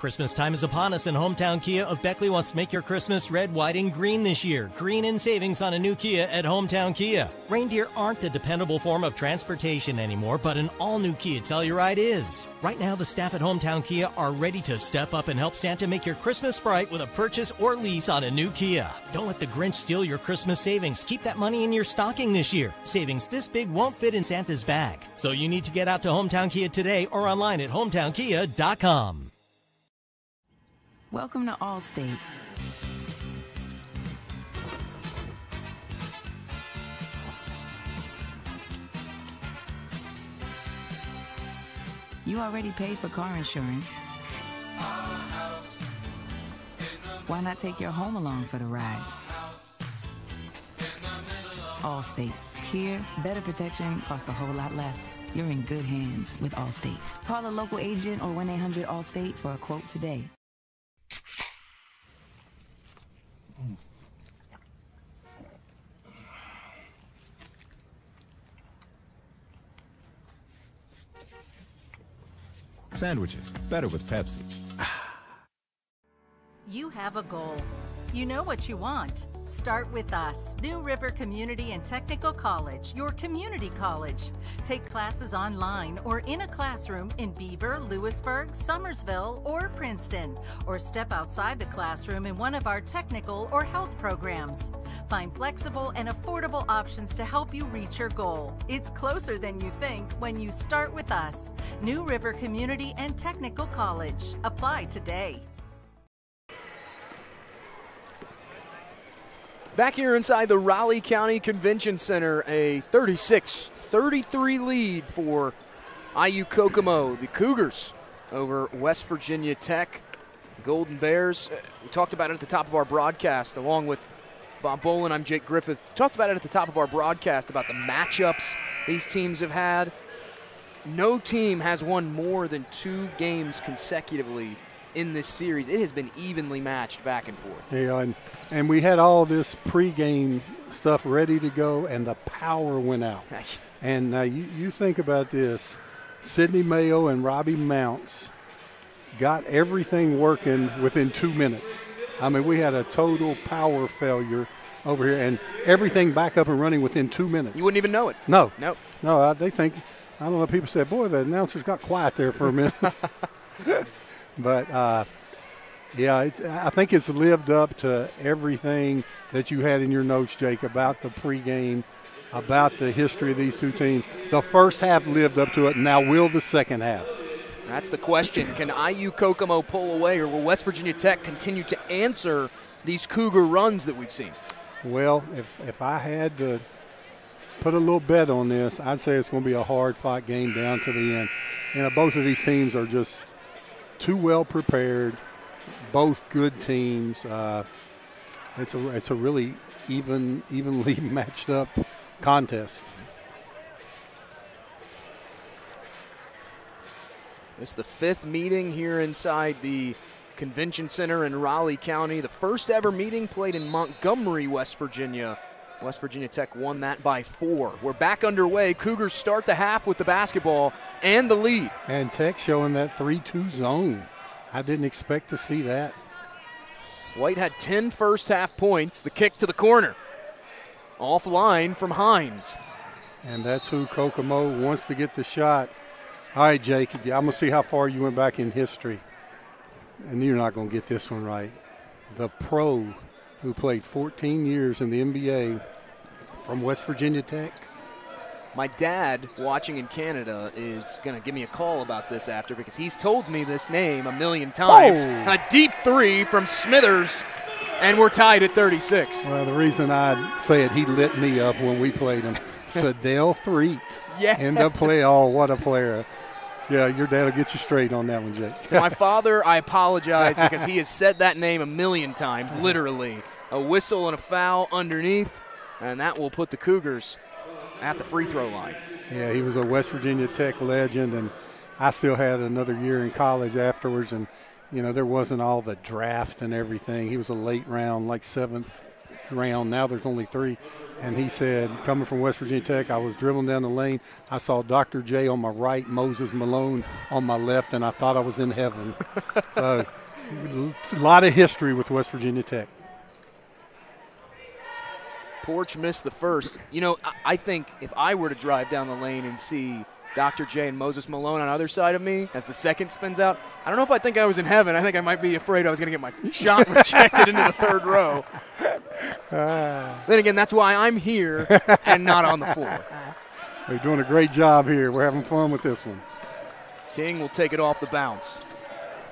Christmas time is upon us, and Hometown Kia of Beckley wants to make your Christmas red, white, and green this year. Green in savings on a new Kia at Hometown Kia. Reindeer aren't a dependable form of transportation anymore, but an all new Kia Telluride is. Right now, the staff at Hometown Kia are ready to step up and help Santa make your Christmas bright with a purchase or lease on a new Kia. Don't let the Grinch steal your Christmas savings. Keep that money in your stocking this year. Savings this big won't fit in Santa's bag. So you need to get out to Hometown Kia today or online at hometownkia.com. Welcome to Allstate. You already paid for car insurance. Why not take your home along for the ride? Allstate. Here, better protection costs a whole lot less. You're in good hands with Allstate. Call a local agent or 1 800 Allstate for a quote today. Sandwiches, better with Pepsi. you have a goal. You know what you want. Start with us, New River Community and Technical College, your community college. Take classes online or in a classroom in Beaver, Lewisburg, Summersville, or Princeton, or step outside the classroom in one of our technical or health programs. Find flexible and affordable options to help you reach your goal. It's closer than you think when you start with us. New River Community and Technical College. Apply today. Back here inside the Raleigh County Convention Center, a 36 33 lead for IU Kokomo, the Cougars over West Virginia Tech. Golden Bears. Uh, we talked about it at the top of our broadcast, along with Bob Bolin. I'm Jake Griffith. We talked about it at the top of our broadcast about the matchups these teams have had. No team has won more than two games consecutively in this series, it has been evenly matched back and forth. Yeah, and, and we had all this pregame stuff ready to go, and the power went out. and now you, you think about this Sidney Mayo and Robbie Mounts got everything working within two minutes. I mean, we had a total power failure over here, and everything back up and running within two minutes. You wouldn't even know it. No. Nope. No, I, they think, I don't know, people said, boy, the announcers got quiet there for a minute. but, uh, yeah, I think it's lived up to everything that you had in your notes, Jake, about the pregame, about the history of these two teams. The first half lived up to it. Now, will the second half? That's the question. Can IU Kokomo pull away, or will West Virginia Tech continue to answer these Cougar runs that we've seen? Well, if, if I had to put a little bet on this, I'd say it's going to be a hard fought game down to the end. You know, both of these teams are just too well prepared, both good teams. Uh, it's a it's a really even evenly matched up contest. It's the fifth meeting here inside the Convention Center in Raleigh County. The first ever meeting played in Montgomery, West Virginia. West Virginia Tech won that by four. We're back underway. Cougars start the half with the basketball and the lead. And Tech showing that 3 2 zone. I didn't expect to see that. White had 10 first half points. The kick to the corner. Offline from Hines. And that's who Kokomo wants to get the shot. All right, Jake, I'm going to see how far you went back in history. And you're not going to get this one right. The pro who played 14 years in the NBA from West Virginia Tech. My dad, watching in Canada, is going to give me a call about this after because he's told me this name a million times. Oh. A deep three from Smithers, and we're tied at 36. Well, the reason I say it, he lit me up when we played him. Sadell Threet. Yes. End up play. Oh, what a player. Yeah, your dad will get you straight on that one, Jake. to my father, I apologize because he has said that name a million times, literally. A whistle and a foul underneath, and that will put the Cougars at the free throw line. Yeah, he was a West Virginia Tech legend, and I still had another year in college afterwards, and you know there wasn't all the draft and everything. He was a late round, like seventh round. Now there's only three, and he said, coming from West Virginia Tech, I was dribbling down the lane. I saw Dr. J on my right, Moses Malone on my left, and I thought I was in heaven. so, a lot of history with West Virginia Tech. Porch missed the first. You know, I, think if I were to drive down the lane and see Dr. J and Moses Malone on other side of me as the second spins out, I don't know if I think I was in heaven. I think I might be afraid I was going to get my shot rejected into the third row. Ah. Then again, that's why I'm here and not on the floor. They're doing a great job here. We're having fun with this one. King will take it off the bounce.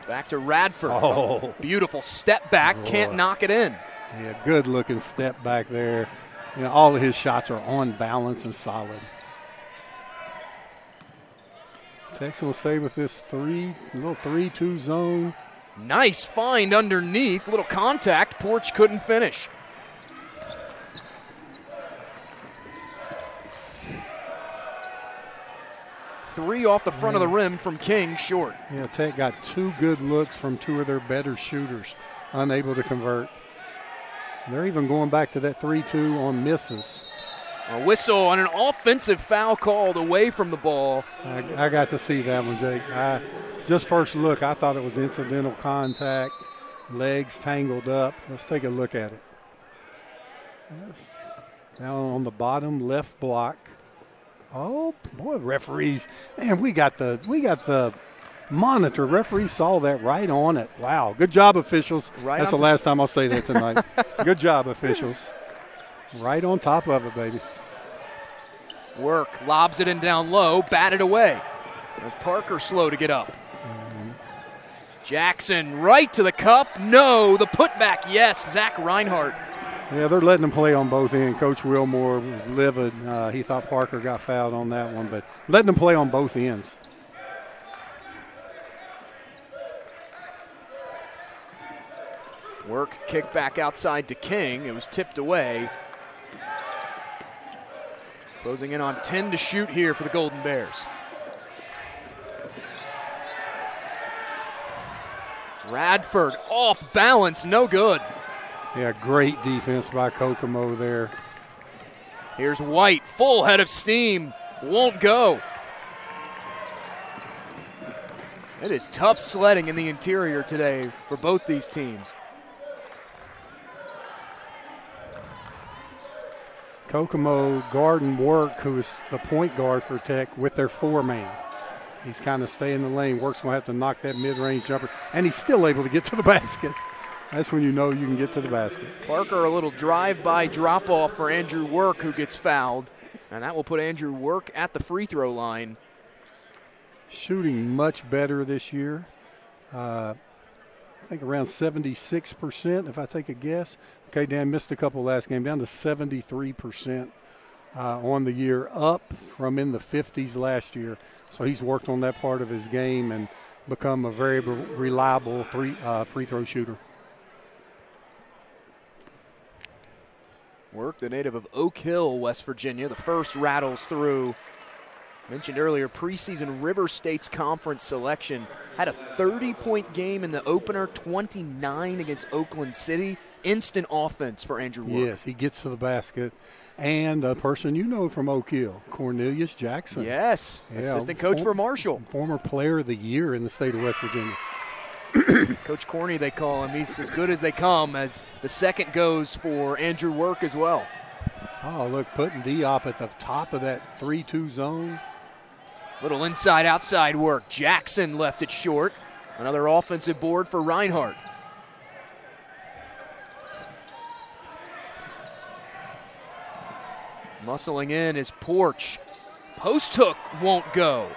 Back to Radford. Oh. Beautiful step back. Oh, Can't knock it in. Yeah, good looking step back there. You know, all of his shots are on balance and solid. Texas will stay with this three, little three-two zone. Nice find underneath. Little contact. Porch couldn't finish. Three off the front of the rim from King, short. Yeah, Tech got two good looks from two of their better shooters, unable to convert. They're even going back to that 3 2 on misses. A whistle on an offensive foul called away from the ball. I, I got to see that one, Jake. I, just first look, I thought it was incidental contact, legs tangled up. Let's take a look at it. Yes. Down on the bottom left block. Oh boy, referees! Man, we got the we got the monitor. Referee saw that right on it. Wow, good job, officials. Right That's the last time I'll say that tonight. good job, officials. Right on top of it, baby. Work, lobs it in down low, batted away. As Parker slow to get up. Jackson right to the cup. No, the putback. Yes, Zach Reinhardt. Yeah, they're letting them play on both ends. Coach Wilmore was livid. Uh, he thought Parker got fouled on that one, but letting them play on both ends. Work kick back outside to King. It was tipped away. Closing in on 10 to shoot here for the Golden Bears. Radford off balance, no good. Yeah, great defense by Kokomo there. Here's White, full head of steam, won't go. It is tough sledding in the interior today for both these teams. Kokomo Garden Work, who is the point guard for Tech, with their four man. He's kind of staying in the lane. Work's going to have to knock that mid range jumper, and he's still able to get to the basket. That's when you know you can get to the basket. Parker, a little drive by drop off for Andrew Work, who gets fouled. And that will put Andrew Work at the free throw line. Shooting much better this year. Uh, I think around 76%, if I take a guess. Okay, Dan missed a couple last game, down to 73% uh, on the year, up from in the 50s last year. So he's worked on that part of his game and become a very reliable free, uh, free throw shooter. Work, the native of Oak Hill, West Virginia. The first rattles through. Mentioned earlier, preseason River States conference selection had a 30 point game in the opener, 29 against Oakland City. Instant offense for Andrew Work. Yes, he gets to the basket. And a person you know from Oak Hill, Cornelius Jackson. Yes, yeah, assistant coach for Marshall. Former player of the year in the state of West Virginia. Coach Corney, they call him. He's as good as they come as the second goes for Andrew Work as well. Oh, look, putting Diop at the top of that 3 2 zone. Little inside outside work. Jackson left it short. Another offensive board for Reinhardt. Muscling in is Porch. Post hook won't go.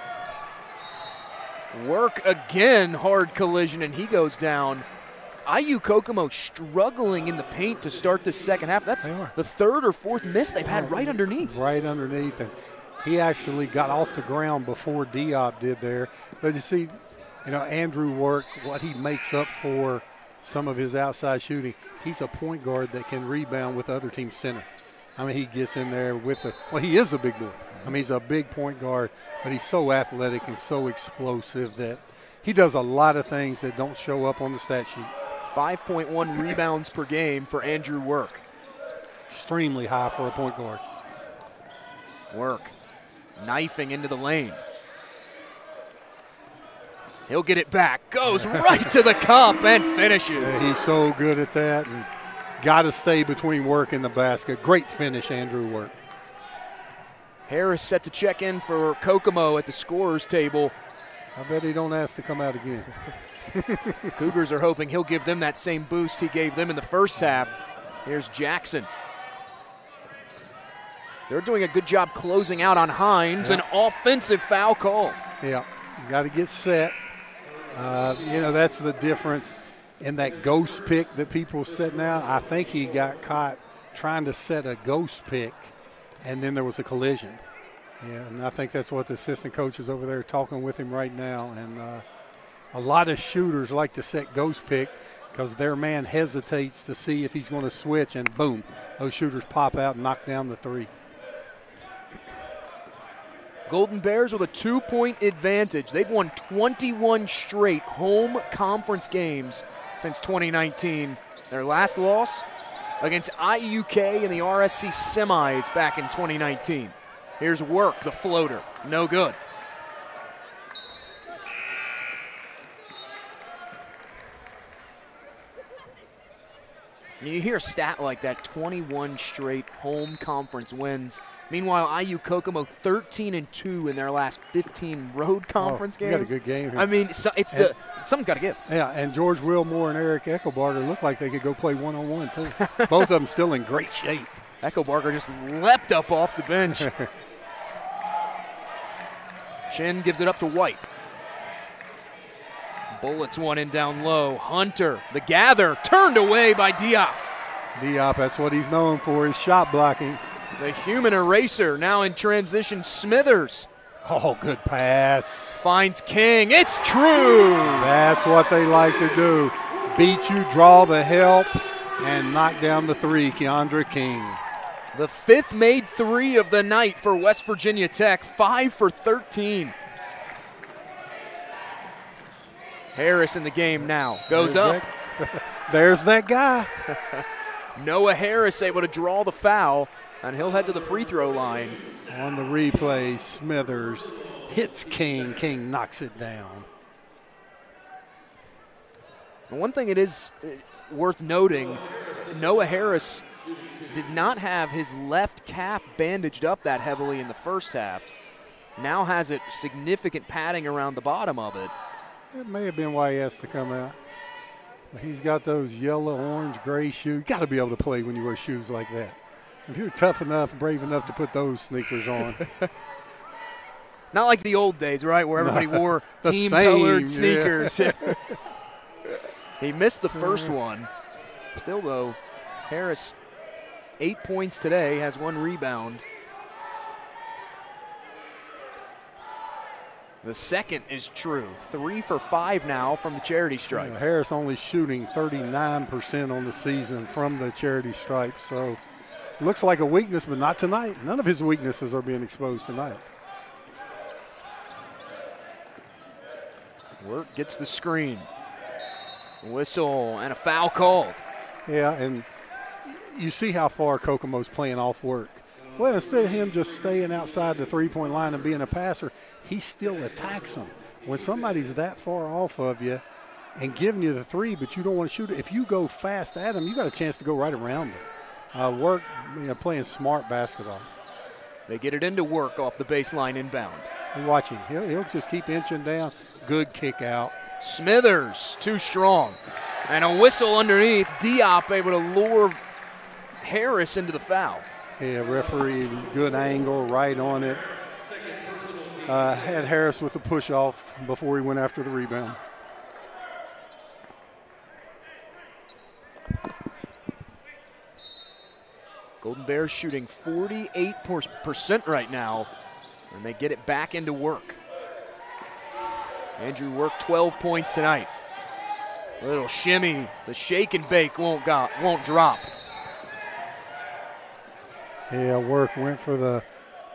Work again, hard collision, and he goes down. IU Kokomo struggling in the paint to start the second half. That's the third or fourth miss they've had right underneath. Right underneath. And he actually got off the ground before Diop did there. But you see, you know, Andrew Work, what he makes up for some of his outside shooting, he's a point guard that can rebound with other team's center. I mean, he gets in there with the, well, he is a big boy. I mean, he's a big point guard, but he's so athletic and so explosive that he does a lot of things that don't show up on the stat sheet. 5.1 rebounds per game for Andrew Work. Extremely high for a point guard. Work knifing into the lane. He'll get it back. Goes right to the cup and finishes. Yeah, he's so good at that and got to stay between work and the basket. Great finish, Andrew Work. Harris set to check in for Kokomo at the scorers table. I bet he don't ask to come out again. Cougars are hoping he'll give them that same boost he gave them in the first half. Here's Jackson. They're doing a good job closing out on Hines. Yeah. An offensive foul call. Yeah, you got to get set. Uh, you know, that's the difference in that ghost pick that people set now. I think he got caught trying to set a ghost pick, and then there was a collision. Yeah, and I think that's what the assistant coach is over there talking with him right now. And uh, a lot of shooters like to set ghost pick because their man hesitates to see if he's going to switch, and boom, those shooters pop out and knock down the three. Golden Bears with a two point advantage. They've won 21 straight home conference games since 2019. Their last loss against IUK in the RSC semis back in 2019. Here's Work, the floater. No good. You hear a stat like that 21 straight home conference wins. Meanwhile, IU Kokomo 13 and 2 in their last 15 road oh, conference oh, games. got a good game here. I mean, so it's and, the something's got to give. Yeah, and George Wilmore and Eric Echelbarger look like they could go play one on one too. Both of them still in great shape. Echelbarger just leapt up off the bench. Chin gives it up to White. Bullets one in down low. Hunter, the gather, turned away by Diop. Diop, that's what he's known for, his shot blocking. The human eraser now in transition. Smithers. Oh, good pass. Finds King. It's true. That's what they like to do. Beat you, draw the help, and knock down the three. Keandra King. The fifth made three of the night for West Virginia Tech, five for 13. Harris in the game now. Goes There's up. That, there's that guy. Noah Harris able to draw the foul, and he'll head to the free throw line. On the replay, Smithers hits King. King knocks it down. One thing it is uh, worth noting Noah Harris did not have his left calf bandaged up that heavily in the first half. Now has it significant padding around the bottom of it. It may have been why he has to come out. But he's got those yellow, orange, gray shoes. You got to be able to play when you wear shoes like that. If you're tough enough, brave enough to put those sneakers on. Not like the old days, right, where everybody wore team same, colored yeah. sneakers. he missed the first one. Still, though, Harris, eight points today, has one rebound. The second is true. Three for five now from the charity stripe. You know, Harris only shooting 39% on the season from the charity stripe. So looks like a weakness, but not tonight. None of his weaknesses are being exposed tonight. Work gets the screen. Whistle and a foul called. Yeah, and you see how far Kokomo's playing off work. Well, instead of him just staying outside the three point line and being a passer, he still attacks them. When somebody's that far off of you and giving you the three, but you don't want to shoot it, if you go fast at him, you got a chance to go right around him. Uh, work, you know, playing smart basketball. They get it into work off the baseline inbound. And watch him. He'll, he'll just keep inching down. Good kick out. Smithers, too strong. And a whistle underneath. Diop able to lure Harris into the foul. Yeah, referee, good angle, right on it. Uh, had Harris with the push off before he went after the rebound. Golden Bears shooting 48% right now, and they get it back into work. Andrew worked 12 points tonight. Little shimmy, the shake and bake won't got, won't drop. Yeah, work went for the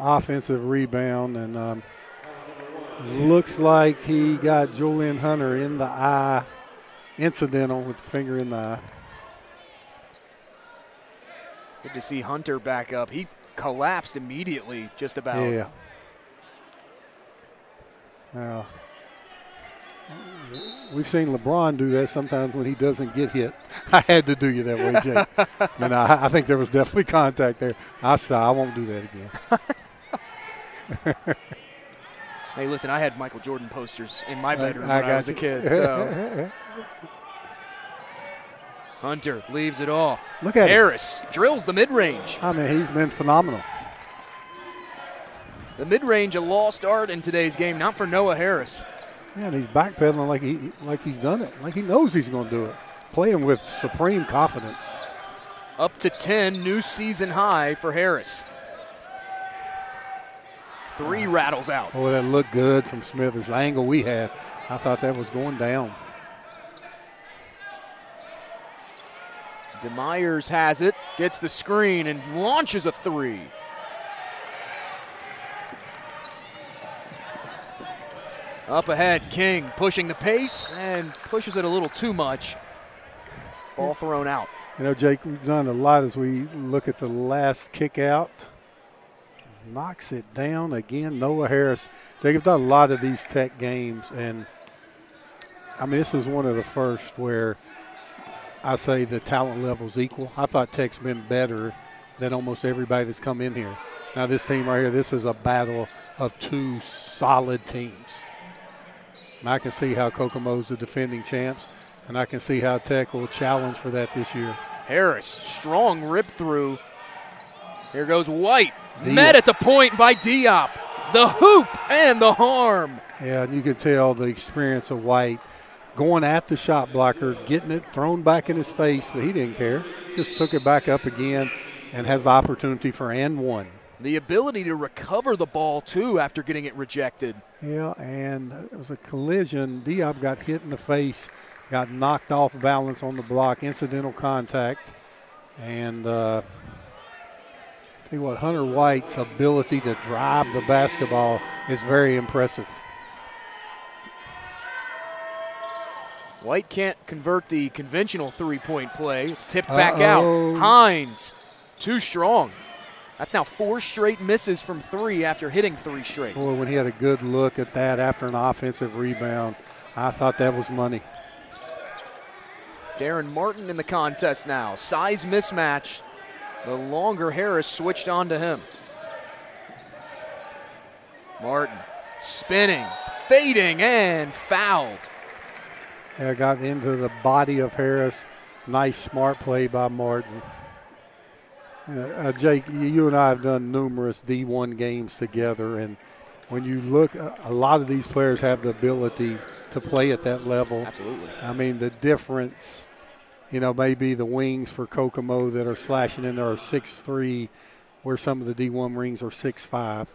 offensive rebound, and um, looks like he got Julian Hunter in the eye, incidental with the finger in the eye. Good to see Hunter back up. He collapsed immediately, just about. Yeah. Now, we've seen LeBron do that sometimes when he doesn't get hit. I had to do you that way, Jake. and I, I think there was definitely contact there. I saw. I won't do that again. Hey, listen, I had Michael Jordan posters in my bedroom I when I was a kid. So. Hunter leaves it off. Look at. Harris drills the mid range. I oh, mean, he's been phenomenal. The mid range a lost art in today's game, not for Noah Harris. Yeah, and he's backpedaling like he like he's done it, like he knows he's going to do it. Playing with supreme confidence. Up to 10, new season high for Harris. Three rattles out. Oh, that looked good from Smithers. The angle we had, I thought that was going down. DeMyers has it, gets the screen, and launches a three. Up ahead, King pushing the pace and pushes it a little too much. Ball thrown out. You know, Jake, we've done a lot as we look at the last kick out. Knocks it down again. Noah Harris. They've done a lot of these tech games, and I mean, this was one of the first where I say the talent level's equal. I thought Tech's been better than almost everybody that's come in here. Now, this team right here, this is a battle of two solid teams. And I can see how Kokomo's the defending champs, and I can see how Tech will challenge for that this year. Harris, strong rip through. Here goes White. Diop. Met at the point by Diop. The hoop and the harm. Yeah, and you can tell the experience of White going at the shot blocker, getting it thrown back in his face, but he didn't care. Just took it back up again and has the opportunity for and one. The ability to recover the ball, too, after getting it rejected. Yeah, and it was a collision. Diop got hit in the face, got knocked off balance on the block, incidental contact. And uh, tell you what, Hunter White's ability to drive the basketball is very impressive. White can't convert the conventional three point play. It's tipped back Uh-oh. out. Hines, too strong. That's now four straight misses from three after hitting three straight. Boy, when he had a good look at that after an offensive rebound, I thought that was money. Darren Martin in the contest now. Size mismatch. The longer Harris switched on to him. Martin spinning, fading, and fouled. Yeah, got into the body of Harris. Nice, smart play by Martin. Uh, uh, Jake, you and I have done numerous D1 games together, and when you look, uh, a lot of these players have the ability to play at that level. Absolutely. I mean, the difference, you know, maybe the wings for Kokomo that are slashing in there are six three, where some of the D1 rings are six five.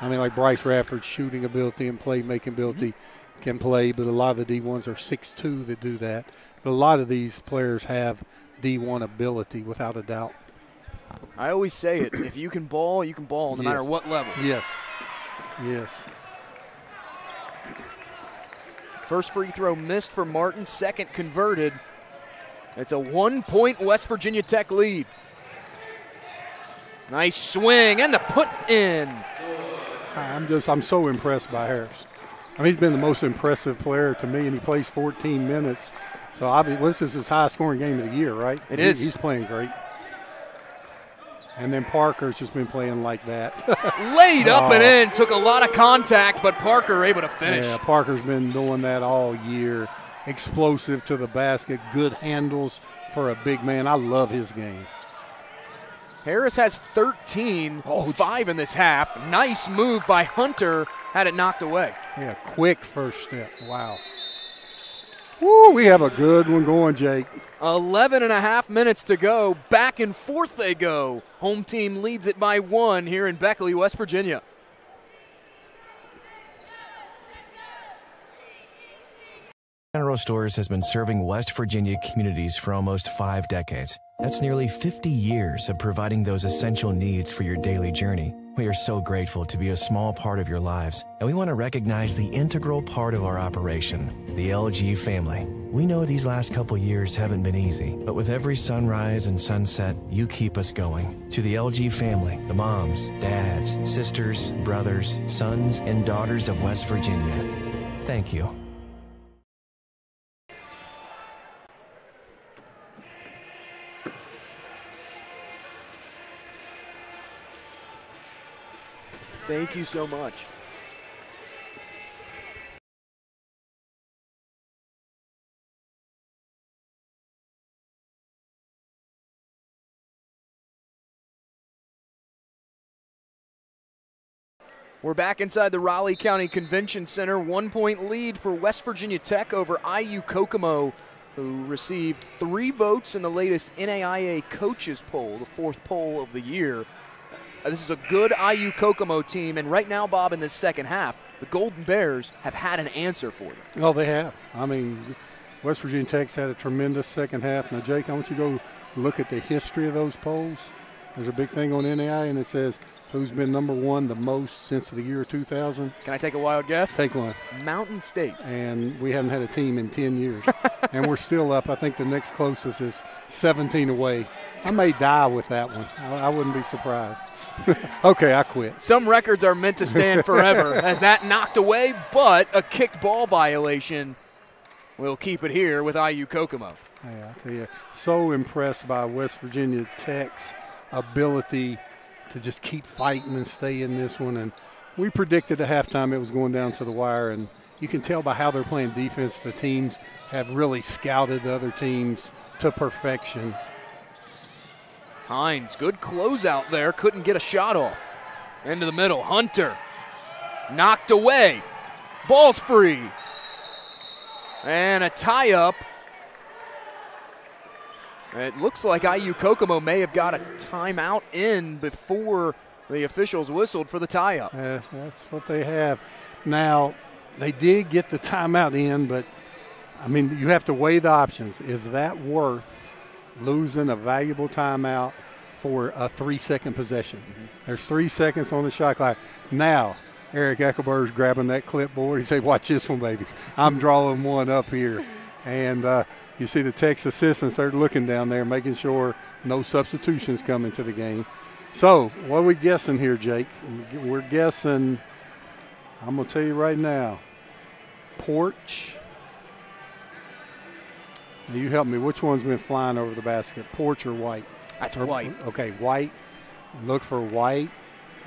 I mean, like Bryce Radford's shooting ability and playmaking ability can play, but a lot of the D1s are six two that do that. But a lot of these players have D1 ability without a doubt. I always say it if you can ball, you can ball no matter what level. Yes. Yes. First free throw missed for Martin, second converted. It's a one point West Virginia Tech lead. Nice swing and the put in. I'm just I'm so impressed by Harris. I mean, he's been the most impressive player to me, and he plays 14 minutes. So obviously, this is his highest scoring game of the year, right? It He- is. He's playing great. And then Parker's just been playing like that. Laid up and Oh. in, took a lot of contact, but Parker able to finish. Yeah, Parker's been doing that all year. Explosive to the basket, good handles for a big man. I love his game. Harris has 13, Oh, five in this half. Nice move by Hunter, had it knocked away. Yeah, quick first step. Wow. Woo, we have a good one going, Jake. 11 and a half minutes to go. Back and forth they go. Home team leads it by one here in Beckley, West Virginia. General Stores has been serving West Virginia communities for almost five decades. That's nearly 50 years of providing those essential needs for your daily journey. We are so grateful to be a small part of your lives, and we want to recognize the integral part of our operation, the LG family. We know these last couple years haven't been easy, but with every sunrise and sunset, you keep us going. To the LG family, the moms, dads, sisters, brothers, sons, and daughters of West Virginia, thank you. Thank you so much. We're back inside the Raleigh County Convention Center. One point lead for West Virginia Tech over IU Kokomo, who received three votes in the latest NAIA coaches poll, the fourth poll of the year. Uh, This is a good IU Kokomo team, and right now, Bob, in this second half, the Golden Bears have had an answer for them. Well, they have. I mean, West Virginia Tech's had a tremendous second half. Now, Jake, I want you to go look at the history of those polls. There's a big thing on NAI, and it says who's been number one the most since the year 2000. Can I take a wild guess? Take one. Mountain State. And we haven't had a team in 10 years. and we're still up. I think the next closest is 17 away. I may die with that one. I, I wouldn't be surprised. okay, I quit. Some records are meant to stand forever, as that knocked away, but a kicked ball violation will keep it here with IU Kokomo. Yeah, I tell you, so impressed by West Virginia Tech's ability to just keep fighting and stay in this one. And we predicted at halftime it was going down to the wire, and you can tell by how they're playing defense, the teams have really scouted the other teams to perfection. Hines, good closeout there, couldn't get a shot off. Into the middle, Hunter knocked away. Ball's free. And a tie up. It looks like IU Kokomo may have got a timeout in before the officials whistled for the tie up. Uh, that's what they have. Now, they did get the timeout in, but I mean, you have to weigh the options. Is that worth losing a valuable timeout for a three second possession? There's three seconds on the shot clock. Now, Eric Echelbarger's grabbing that clipboard. He say, Watch this one, baby. I'm drawing one up here. And uh, you see the Texas assistants, they're looking down there, making sure no substitutions come into the game. So, what are we guessing here, Jake? We're guessing, I'm going to tell you right now, porch. You help me. Which one's been flying over the basket, porch or white? That's or, white. Okay, white. Look for white,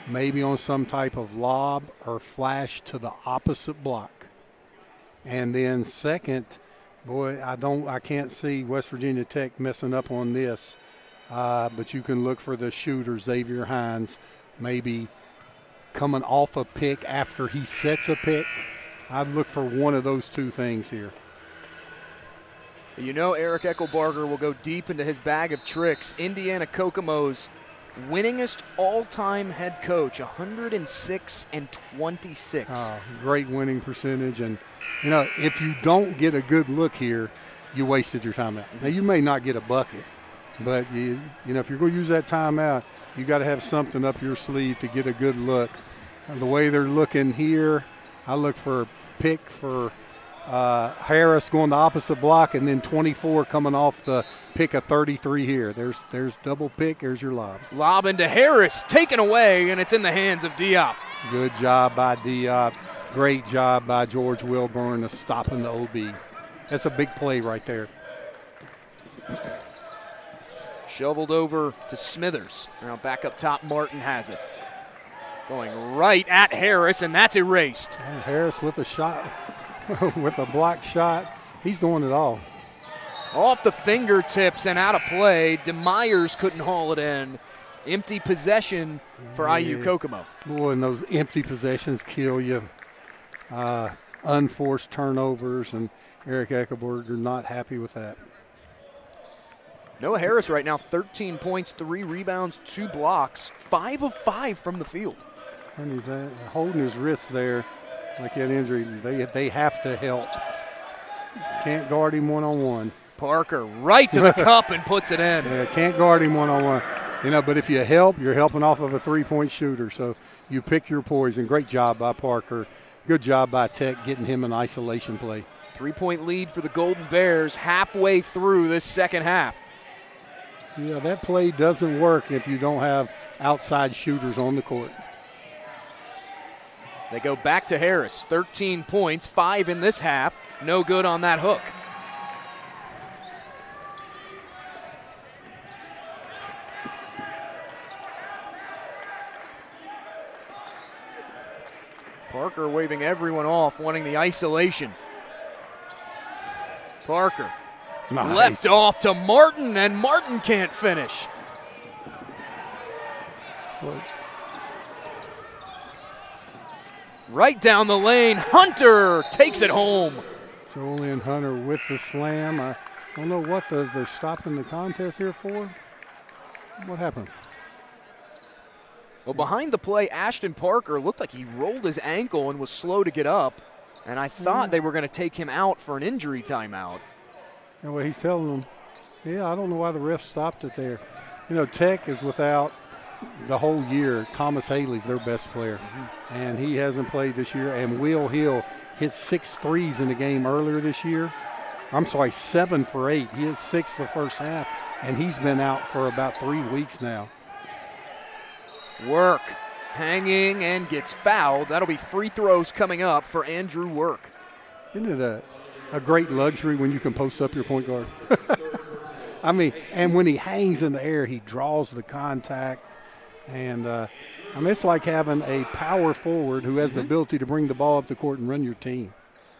maybe on some type of lob or flash to the opposite block. And then second, boy, I don't, I can't see West Virginia Tech messing up on this. Uh, but you can look for the shooter, Xavier Hines, maybe coming off a pick after he sets a pick. I'd look for one of those two things here. You know Eric Echelbarger will go deep into his bag of tricks. Indiana Kokomo's winningest all-time head coach, 106 and 26. Oh, great winning percentage, and you know if you don't get a good look here, you wasted your time out. Now you may not get a bucket, but you you know if you're going to use that timeout, you got to have something up your sleeve to get a good look. And the way they're looking here, I look for pick for uh, Harris going the opposite block, and then 24 coming off the pick of 33 here. There's there's double pick. There's your lob. Lob into Harris, taken away, and it's in the hands of Diop. Good job by Diop. Great job by George Wilmore of stopping the OB. That's a big play right there. Shoveled over to Smithers. Now back up top, Martin has it. Going right at Harris, and that's erased. And Harris with a shot, with a block shot. He's doing it all. Off the fingertips and out of play. DeMeyers couldn't haul it in. Empty possession for Yeah. IU Kokomo. Boy, and those empty possessions kill you. Uh, unforced turnovers, and Eric Echelbarger not happy with that. Noah Harris right now, 13 points, three rebounds, two blocks, five of five from the field. And he's uh, holding his wrist there, like had injury. They they have to help. Can't guard him one on one. Parker right to the cup and puts it in. Yeah, can't guard him one on one. You know, but if you help, you're helping off of a three point shooter. So you pick your poison. Great job by Parker. Good job by Tech getting him an isolation play. Three point lead for the Golden Bears halfway through this second half. Yeah, that play doesn't work if you don't have outside shooters on the court. They go back to Harris, 13 points, five in this half. No good on that hook. Parker waving everyone off, wanting the isolation. Parker Nice. left off to Martin, and Martin can't finish. Right down the lane, Hunter takes it home. Julian Hunter with the slam. I don't know what the, they're stopping the contest here for. What happened? Well, behind the play, Ashton Parker looked like he rolled his ankle and was slow to get up. And I thought they were going to take him out for an injury timeout. And what he's telling them, yeah, I don't know why the ref stopped it there. You know, Tech is without the whole year. Thomas Haley's their best player, and he hasn't played this year. And Will Hill hit six threes in the game earlier this year. I'm sorry, seven for eight. He hit six the first half, and he's been out for about three weeks now. Work hanging and gets fouled. That'll be free throws coming up for Andrew Work. Isn't it a, a great luxury when you can post up your point guard? I mean, and when he hangs in the air, he draws the contact. And uh, I mean, it's like having a power forward who has the ability to bring the ball up the court and run your team.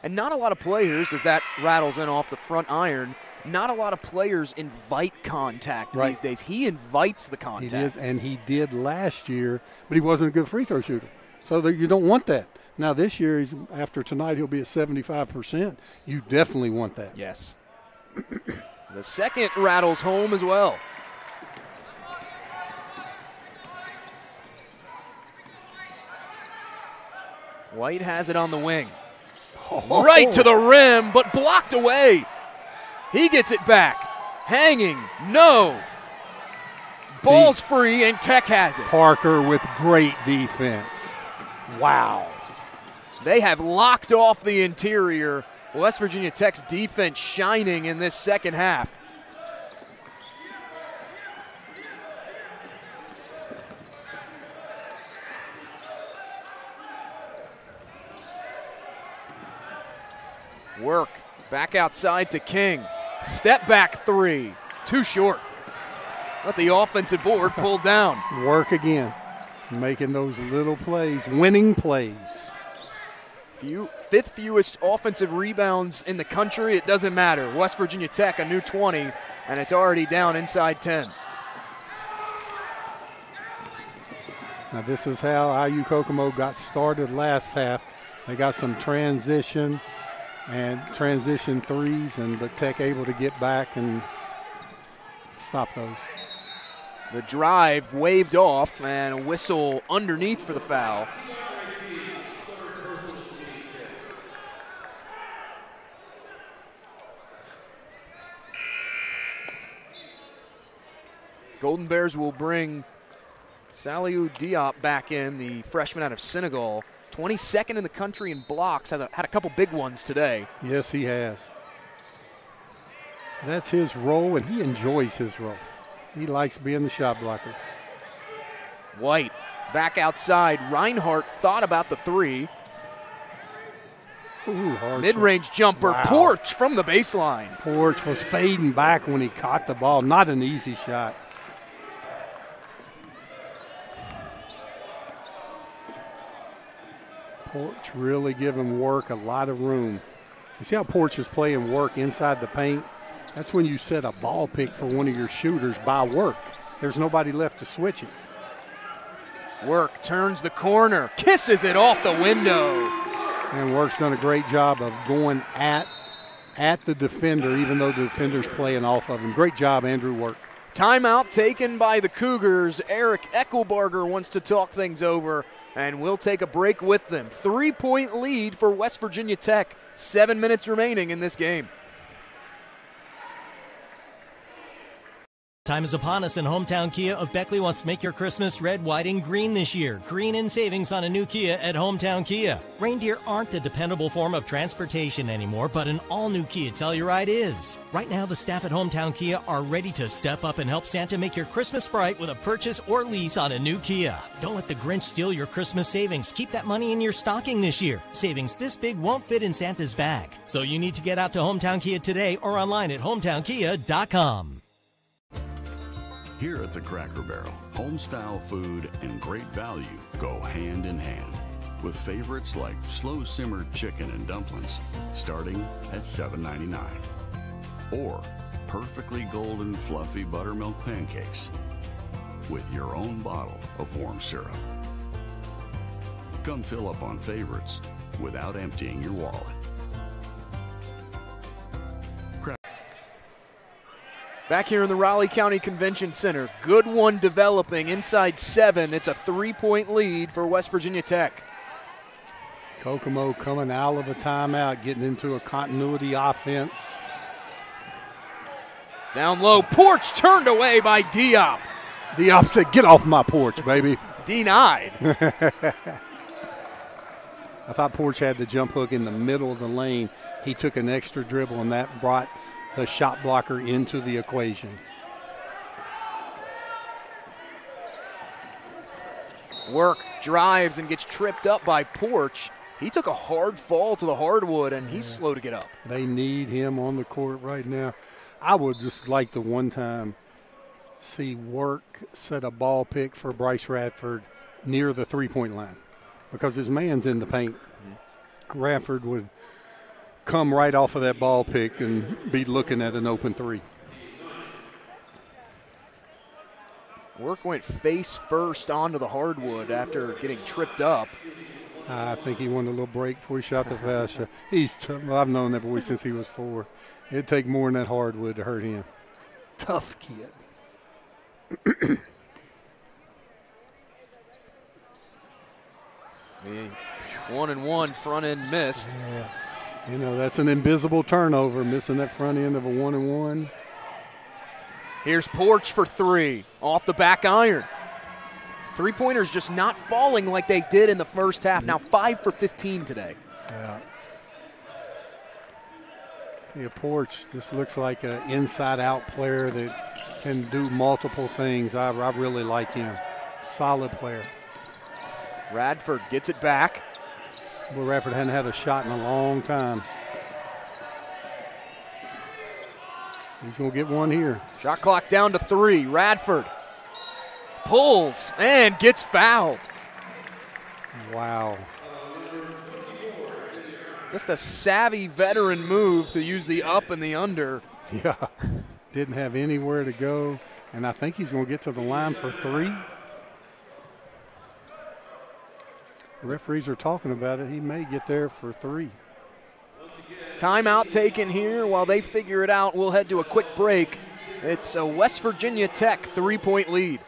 And not a lot of players, as that rattles in off the front iron, not a lot of players invite contact Right. these days. He invites the contact. He is, and he did last year, but he wasn't a good free throw shooter. So that you don't want that. Now this year, he's after tonight, he'll be at 75%. You definitely want that. Yes. the second rattles home as well. White has it on the wing. Oh. Right to the rim, but blocked away. He gets it back. Hanging. No. Ball's free, and Tech has it. Parker with great defense. Wow. They have locked off the interior, West Virginia Tech's defense shining in this second half. Work back outside to King. Step back three. Too short. Let the offensive board pulled down. Work again. Making those little plays, winning plays. Few, fifth fewest offensive rebounds in the country. It doesn't matter. West Virginia Tech, a new 20, and it's already down inside 10. Now, this is how IU Kokomo got started last half. They got some transition and transition threes, and but Tech able to get back and stop those. The drive waved off and a whistle underneath for the foul. Golden Bears will bring Saliu Diop back in, the freshman out of Senegal. 22nd in the country in blocks. Had a, had a couple big ones today. Yes, he has. That's his role, and he enjoys his role. He likes being the shot blocker. White back outside. Reinhardt thought about the three. Mid range jumper. Wow. Porch from the baseline. Porch was fading back when he caught the ball. Not an easy shot. Porch really giving work a lot of room. You see how Porch is playing work inside the paint? That's when you set a ball pick for one of your shooters by work. There's nobody left to switch it. Work turns the corner, kisses it off the window. And Work's done a great job of going at at the defender, even though the defender's playing off of him. Great job, Andrew Work. Timeout taken by the Cougars. Eric Echelbarger wants to talk things over, and we'll take a break with them. Three point lead for West Virginia Tech. Seven minutes remaining in this game. Time is upon us, and Hometown Kia of Beckley wants to make your Christmas red, white, and green this year. Green in savings on a new Kia at Hometown Kia. Reindeer aren't a dependable form of transportation anymore, but an all new Kia Telluride is. Right now, the staff at Hometown Kia are ready to step up and help Santa make your Christmas bright with a purchase or lease on a new Kia. Don't let the Grinch steal your Christmas savings. Keep that money in your stocking this year. Savings this big won't fit in Santa's bag. So you need to get out to Hometown Kia today or online at hometownkia.com. Here at the Cracker Barrel, homestyle food and great value go hand in hand. With favorites like slow simmered chicken and dumplings starting at $7.99. Or perfectly golden fluffy buttermilk pancakes with your own bottle of warm syrup. Come fill up on favorites without emptying your wallet. Back here in the Raleigh County Convention Center. Good one developing inside seven. It's a three point lead for West Virginia Tech. Kokomo coming out of a timeout, getting into a continuity offense. Down low, Porch turned away by Diop. Diop said, Get off my porch, baby. Denied. I thought Porch had the jump hook in the middle of the lane. He took an extra dribble, and that brought the shot blocker into the equation. Work drives and gets tripped up by Porch. He took a hard fall to the hardwood, and he's slow to get up. They need him on the court right now. I would just like to one time see Work set a ball pick for Bryce Radford near the three point line because his man's in the paint. Mm-hmm. Radford would come right off of that ball pick and be looking at an open three. Work went face first onto the hardwood after getting tripped up. I think he wanted a little break before he shot the foul shot. He's tough. Well, I've known that boy since he was four. It'd take more than that hardwood to hurt him. Tough kid. one and one front end missed. Yeah. You know, that's an invisible turnover, missing that front end of a one and one. Here's Porch for three off the back iron. Three pointers just not falling like they did in the first half. Now five for 15 today. Yeah. Yeah, Porch just looks like an inside-out player that can do multiple things. I, I really like him. Solid player. Radford gets it back. Well, Radford hadn't had a shot in a long time. He's going to get one here. Shot clock down to three. Radford pulls and gets fouled. Wow. Just a savvy veteran move to use the up and the under. Yeah. Didn't have anywhere to go. And I think he's going to get to the line for three. The referees are talking about it. He may get there for three. Timeout taken here while they figure it out. We'll head to a quick break. It's a West Virginia Tech three point lead.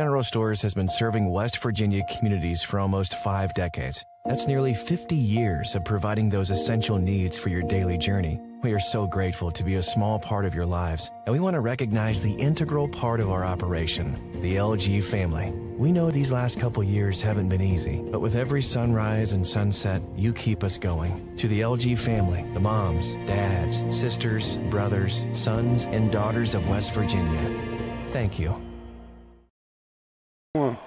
General Stores has been serving West Virginia communities for almost five decades. That's nearly 50 years of providing those essential needs for your daily journey. We are so grateful to be a small part of your lives, and we want to recognize the integral part of our operation, the LG family. We know these last couple years haven't been easy, but with every sunrise and sunset, you keep us going. To the LG family, the moms, dads, sisters, brothers, sons, and daughters of West Virginia, thank you. One.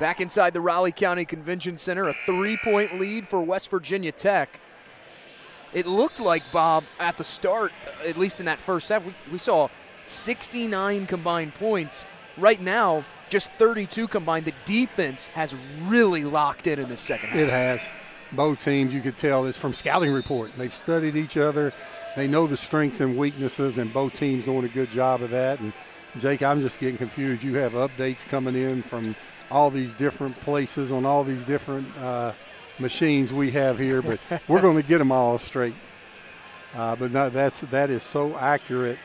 Back inside the Raleigh County Convention Center, a three point lead for West Virginia Tech. It looked like, Bob, at the start, at least in that first half, we, we saw 69 combined points. Right now, just 32 combined. The defense has really locked in in the second half. It has. Both teams, you could tell, it's from scouting report. They've studied each other. They know the strengths and weaknesses, and both teams doing a good job of that. And Jake, I'm just getting confused. You have updates coming in from all these different places on all these different uh, machines we have here, but we're going to get them all straight. Uh, but no, that's that is so accurate.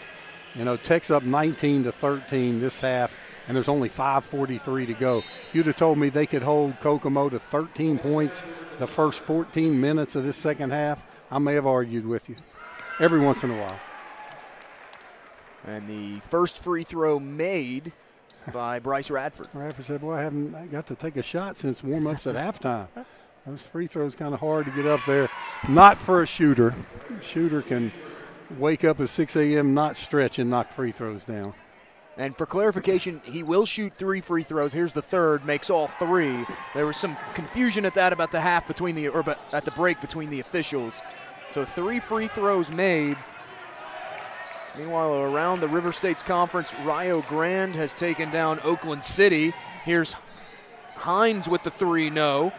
You know, Tech's up 19 to 13 this half, and there's only 5:43 to go. You'd have told me they could hold Kokomo to 13 points the first 14 minutes of this second half, I may have argued with you. Every once in a while. And the first free throw made by Bryce Radford. Radford said, "Boy, I haven't got to take a shot since warm-ups at halftime." Those free throws kind of hard to get up there. Not for a shooter. shooter can wake up at 6 a.m., not stretch, and knock free throws down. And for clarification, he will shoot three free throws. Here's the third, makes all three. There was some confusion at that about the half between the or at the break between the officials. So three free throws made. Meanwhile, around the River States Conference, Rio Grande has taken down Oakland City. Here's Hines with the three, no.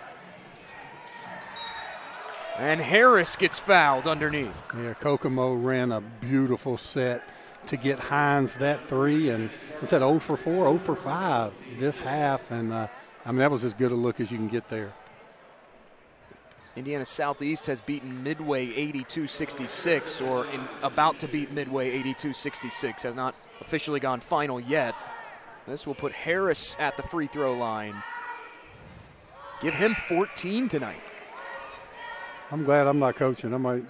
And Harris gets fouled underneath. Yeah, Kokomo ran a beautiful set to get Hines that three, and it's at 0 for 4, 0 for 5 this half, and uh, I mean that was as good a look as you can get there. Indiana Southeast has beaten Midway 82-66, or in, about to beat Midway 82-66. Has not officially gone final yet. This will put Harris at the free throw line. Give him 14 tonight. I'm glad I'm not coaching. I might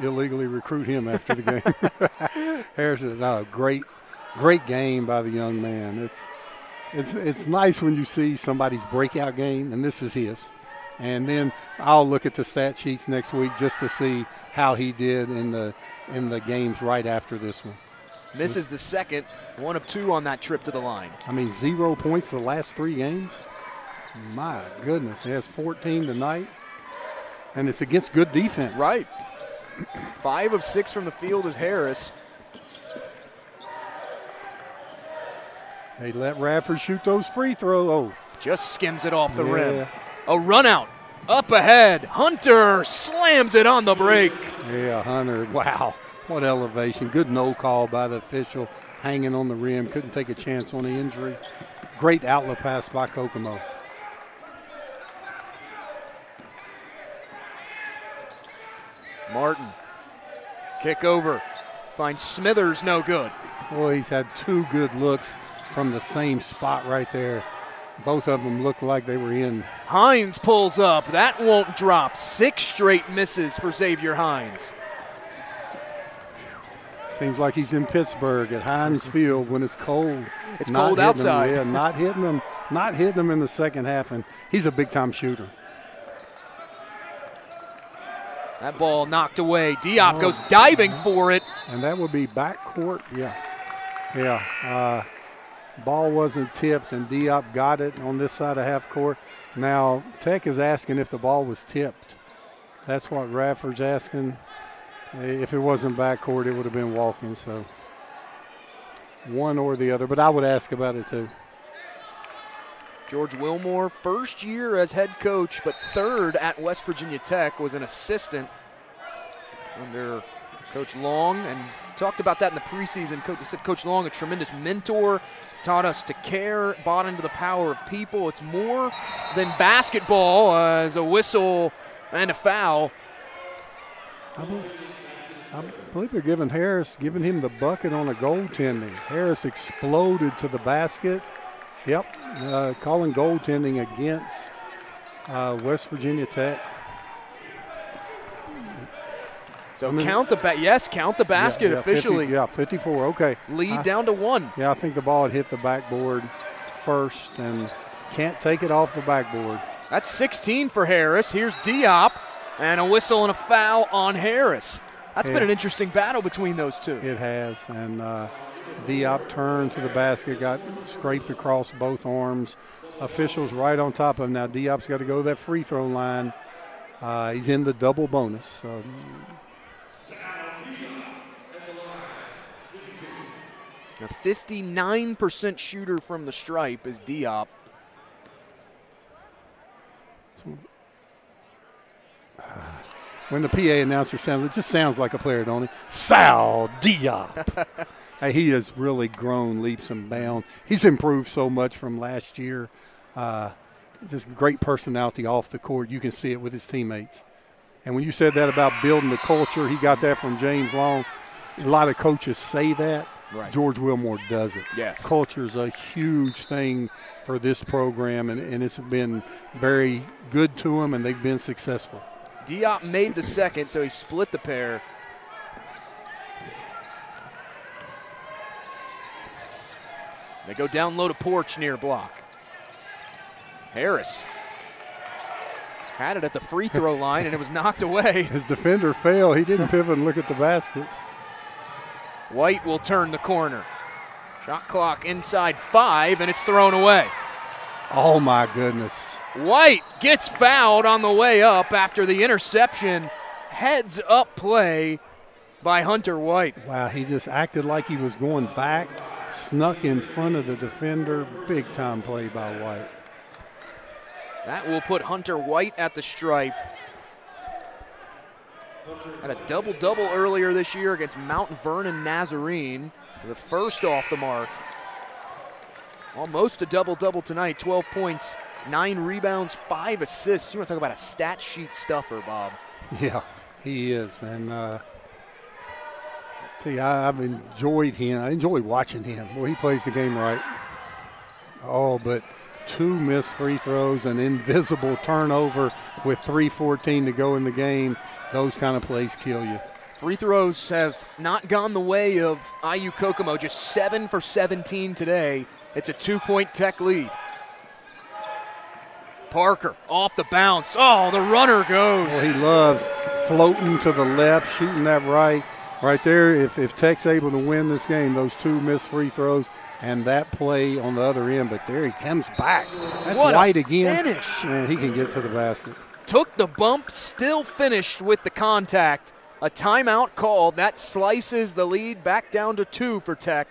illegally recruit him after the game. Harris is a great, great game by the young man. It's, it's, it's nice when you see somebody's breakout game, and this is his. And then I'll look at the stat sheets next week just to see how he did in the in the games right after this one. This is the second, one of two on that trip to the line. I mean, zero points the last three games. My goodness, he has 14 tonight, and it's against good defense. Right. Five of six from the field is Harris. They let Radford shoot those free throws. Oh, just skims it off the yeah. rim. A run out. Up ahead. Hunter slams it on the break. Yeah, Hunter. Wow. What elevation. Good no call by the official. Hanging on the rim. Couldn't take a chance on the injury. Great outlet pass by Kokomo. Martin. Kick over. Finds Smithers no good. Boy, he's had two good looks from the same spot right there. Both of them looked like they were in. Hines pulls up. That won't drop. Six straight misses for Xavier Hines. Seems like he's in Pittsburgh at Heinz Field when it's cold. It's cold outside. Them, yeah, not hitting them, not hitting them in the second half, and he's a big time shooter. That ball knocked away. Diop oh, goes diving for it. And that would be backcourt. Yeah. Yeah. Uh, ball wasn't tipped, and Diop got it on this side of half court. Now, Tech is asking if the ball was tipped. That's what Radford's asking. Eh, if it wasn't backcourt, it would have been walking. So one or the other, but I would ask about it too. George Wilmore, first year as head coach, but third at West Virginia Tech, was an assistant under Coach Long, and talked about that in the preseason. Coach, Coach Long, a tremendous mentor, taught us to care, bought into the power of people. It's more than basketball uh, as a whistle and a foul. I believe, I believe they're giving Harris, giving him the bucket on a goaltending. Harris exploded to the basket Yep, uh, calling goaltending against uh, West Virginia Tech. So I mean, count the ba- yes, count the basket yeah, yeah, officially. 50, yeah, 54. Okay. Lead I, down to one. Yeah, I think the ball had hit the backboard first and can't take it off the backboard. That's 16 for Harris. Here's Diop and a whistle and a foul on Harris. That's it, been an interesting battle between those two. It has, and. Uh, Diop turned to the basket, got scraped across both arms. Officials right on top of him. Now Diop's got to go to that free throw line. Uh, he's in the double bonus. So. A 59% shooter from the stripe is Diop. When the PA announcer sounds, it just sounds like a player, don't it? Sal Diop. Hey, he has really grown leaps and bounds. He's improved so much from last year. Uh, just great personality off the court. You can see it with his teammates. And when you said that about building the culture, he got that from James Long. A lot of coaches say that. Right. George Wilmore does it. Yes. Culture is a huge thing for this program, and, and it's been very good to them, and they've been successful. Diop made the second, so he split the pair. They go down low to Porch near block. Harris had it at the free throw line and it was knocked away. His defender failed. He didn't pivot and look at the basket. White will turn the corner. Shot clock inside five and it's thrown away. Oh my goodness. White gets fouled on the way up after the interception. Heads up play by Hunter White. Wow, he just acted like he was going back snuck in front of the defender. Big time play by White. That will put Hunter White at the stripe. Had a double double earlier this year against Mount Vernon Nazarene. The first off the mark. Almost a double double tonight 12 points, nine rebounds, five assists. You want to talk about a stat sheet stuffer, Bob? Yeah, he is. And, uh, See, I, have enjoyed him. I enjoy watching him. Well, he plays the game right. Oh, but two missed free throws, an invisible turnover with 3:14 to go in the game. Those kind of plays kill you. Free throws have not gone the way of IU Kokomo. Just seven for 17 today. It's a two-point Tech lead. Parker off the bounce. Oh, the runner goes. Well, he loves floating to the left, shooting that right right there, if, if Tech's able to win this game, those two missed free throws and that play on the other end, but there he comes back. That's what White again. Finish. And he can get to the basket. Took the bump, still finished with the contact. A timeout called. That slices the lead back down to two for Tech.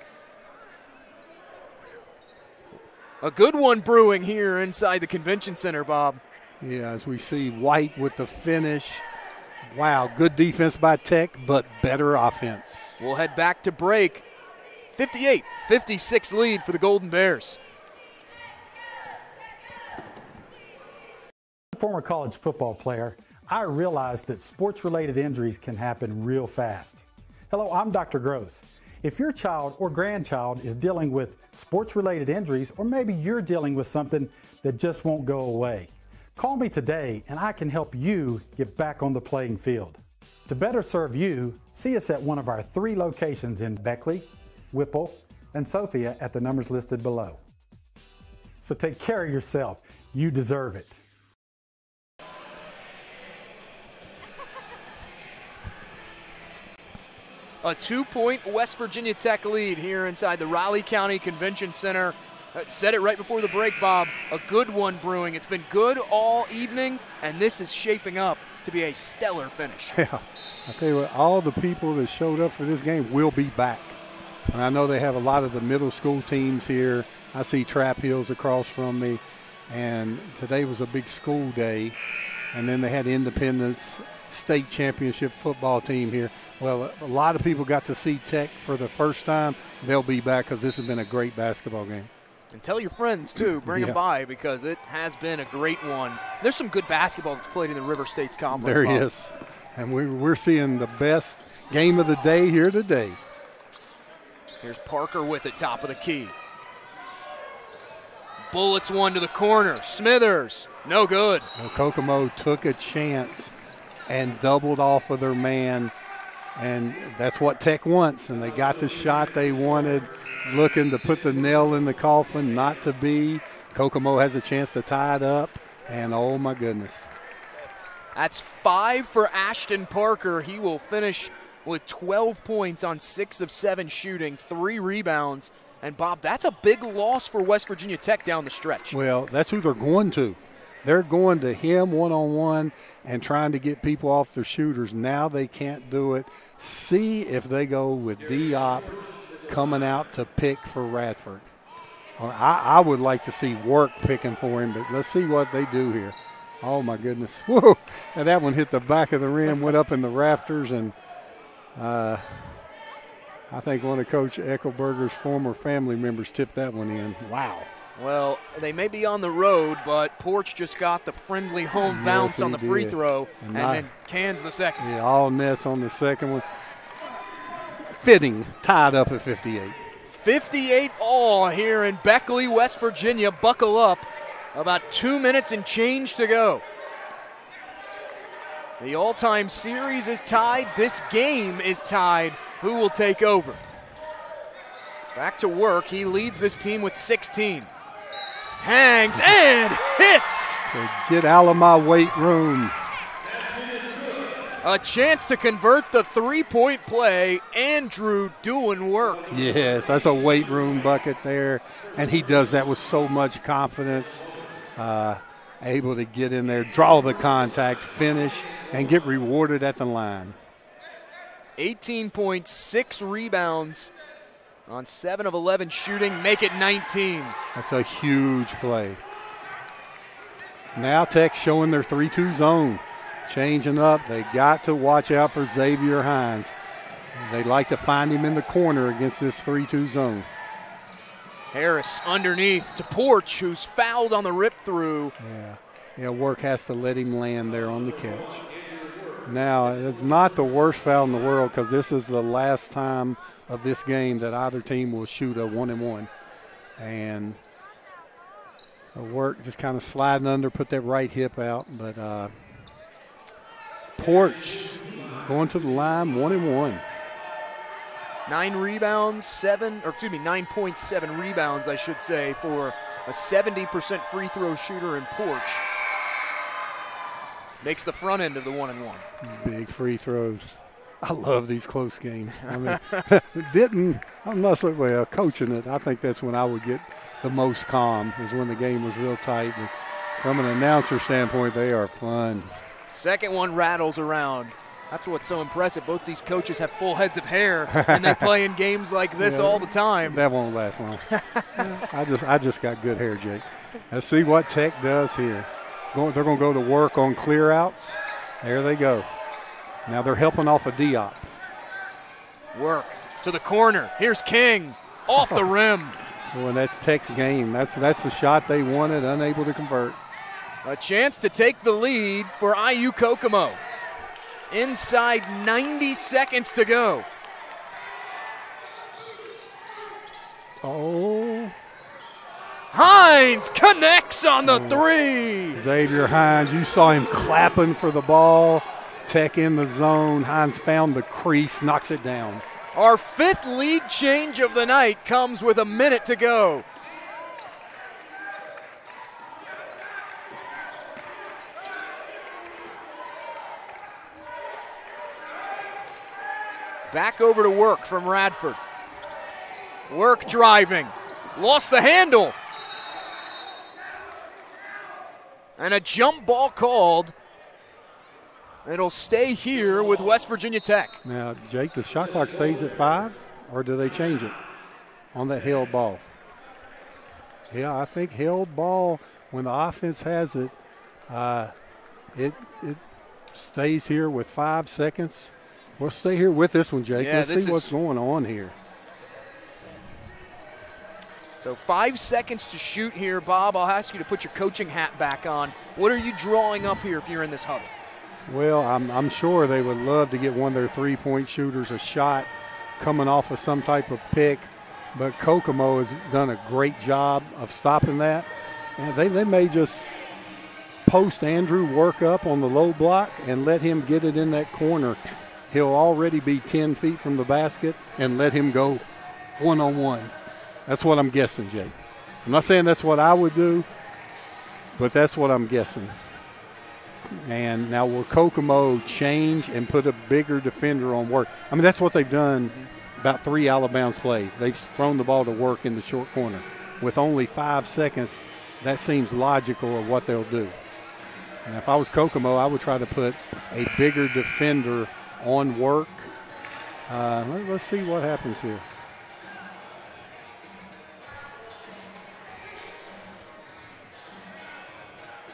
A good one brewing here inside the convention center, Bob. Yeah, as we see White with the finish. Wow, good defense by Tech, but better offense. We'll head back to break. 58 56 lead for the Golden Bears. Former college football player, I realized that sports related injuries can happen real fast. Hello, I'm Dr. Gross. If your child or grandchild is dealing with sports related injuries, or maybe you're dealing with something that just won't go away, Call me today and I can help you get back on the playing field. To better serve you, see us at one of our three locations in Beckley, Whipple, and Sophia at the numbers listed below. So take care of yourself. You deserve it. A two point West Virginia Tech lead here inside the Raleigh County Convention Center. Uh, said it right before the break, Bob. A good one brewing. It's been good all evening, and this is shaping up to be a stellar finish. Yeah. I tell you what, all the people that showed up for this game will be back. And I know they have a lot of the middle school teams here. I see Trap Hills across from me. And today was a big school day. And then they had Independence State Championship football team here. Well, a lot of people got to see Tech for the first time. They'll be back because this has been a great basketball game. And tell your friends too, bring Yeah. them by because it has been a great one. There's some good basketball that's played in the River States Conference. There Bob. is. And we, we're seeing the best game of the day here today. Here's Parker with it, top of the key. Bullets one to the corner. Smithers, no good. Well, Kokomo took a chance and doubled off of their man, and that's what Tech wants. And they got the shot they wanted, looking to put the nail in the coffin, not to be. Kokomo has a chance to tie it up, and oh my goodness. That's five for Ashton Parker. He will finish with 12 points on six of seven shooting, three rebounds. And Bob, that's a big loss for West Virginia Tech down the stretch. Well, that's who they're going to. They're going to him one on one and trying to get people off their shooters. Now they can't do it. See if they go with Diop coming out to pick for Radford. Or I, I would like to see work picking for him, but let's see what they do here. Oh my goodness! Whoa! And that one hit the back of the rim, went up in the rafters, and uh, I think one of Coach Echelbarger's former family members tipped that one in. Wow! Well, they may be on the road, but Porch just got the friendly home Yes, bounce on he the free throw And and, I- then cans the second. Yeah, all nets on the second one. Fitting, tied up at 58. 58 all here in Beckley, West Virginia. Buckle up. About two minutes and change to go. The all time series is tied. This game is tied. Who will take over? Back to work. He leads this team with 16. Hangs and hits. So get out of my weight room. A chance to convert the three point play. Andrew doing work. Yes, that's a weight room bucket there. And he does that with so much confidence. Uh, able to get in there, draw the contact, finish, and get rewarded at the line. 18.6 rebounds on 7 of 11 shooting, make it 19. That's a huge play. Now Tech showing their 3 2 zone. Changing up. They got to watch out for Xavier Hines. They like to find him in the corner against this 3 2 zone. Harris underneath to Porch, who's fouled on the rip through. Yeah. Yeah, work has to let him land there on the catch. Now, it's not the worst foul in the world because this is the last time of this game that either team will shoot a one and one. And work just kind of sliding under, put that right hip out. But uh, Porch going to the line, one and one. Nine rebounds, seven, or excuse me, 9.7 rebounds, I should say, for a 70% free throw shooter in Porch. Makes the front end of the one and one. Big free throws. I love these close games. I mean, didn't I'm not so well coaching it. I think that's when I would get the most calm is when the game was real tight. And from an announcer standpoint, they are fun. Second one rattles around. That's what's so impressive. Both these coaches have full heads of hair, and they play in games like this Yeah, all the time. That won't last long. I just I just got good hair, Jake. Let's see what Tech does here. Going, they're going to go to work on clear outs. There they go. Now they're helping off a Diop. Work to the corner. Here's King off the rim. Well, that's Tech's game. That's that's the shot they wanted, unable to convert. A chance to take the lead for IU Kokomo. Inside 90 seconds to go. Oh. Hines connects on the oh. three. Xavier Hines, you saw him clapping for the ball. Tech in the zone. Hines found the crease, knocks it down. Our fifth lead change of the night comes with a minute to go. Back over to work from Radford. Work driving. Lost the handle. And a jump ball called. It'll stay here with West Virginia Tech. Now, Jake, the shot clock stays at five, or do they change it on that held ball? Yeah, I think held ball when the offense has it, uh, it it stays here with five seconds. We'll stay here with this one, Jake. Yeah, Let's see what's going on here. So five seconds to shoot here, Bob. I'll ask you to put your coaching hat back on. What are you drawing up here if you're in this huddle? Well, I'm, I'm sure they would love to get one of their three point shooters a shot coming off of some type of pick, but Kokomo has done a great job of stopping that. And they, they may just post Andrew work up on the low block and let him get it in that corner. He'll already be 10 feet from the basket and let him go one on one. That's what I'm guessing, Jake. I'm not saying that's what I would do, but that's what I'm guessing. And now will Kokomo change and put a bigger defender on work? I mean, that's what they've done about three out of bounds play. They've thrown the ball to work in the short corner. With only five seconds, that seems logical of what they'll do. And if I was Kokomo, I would try to put a bigger defender on work. Uh, let, us see what happens here.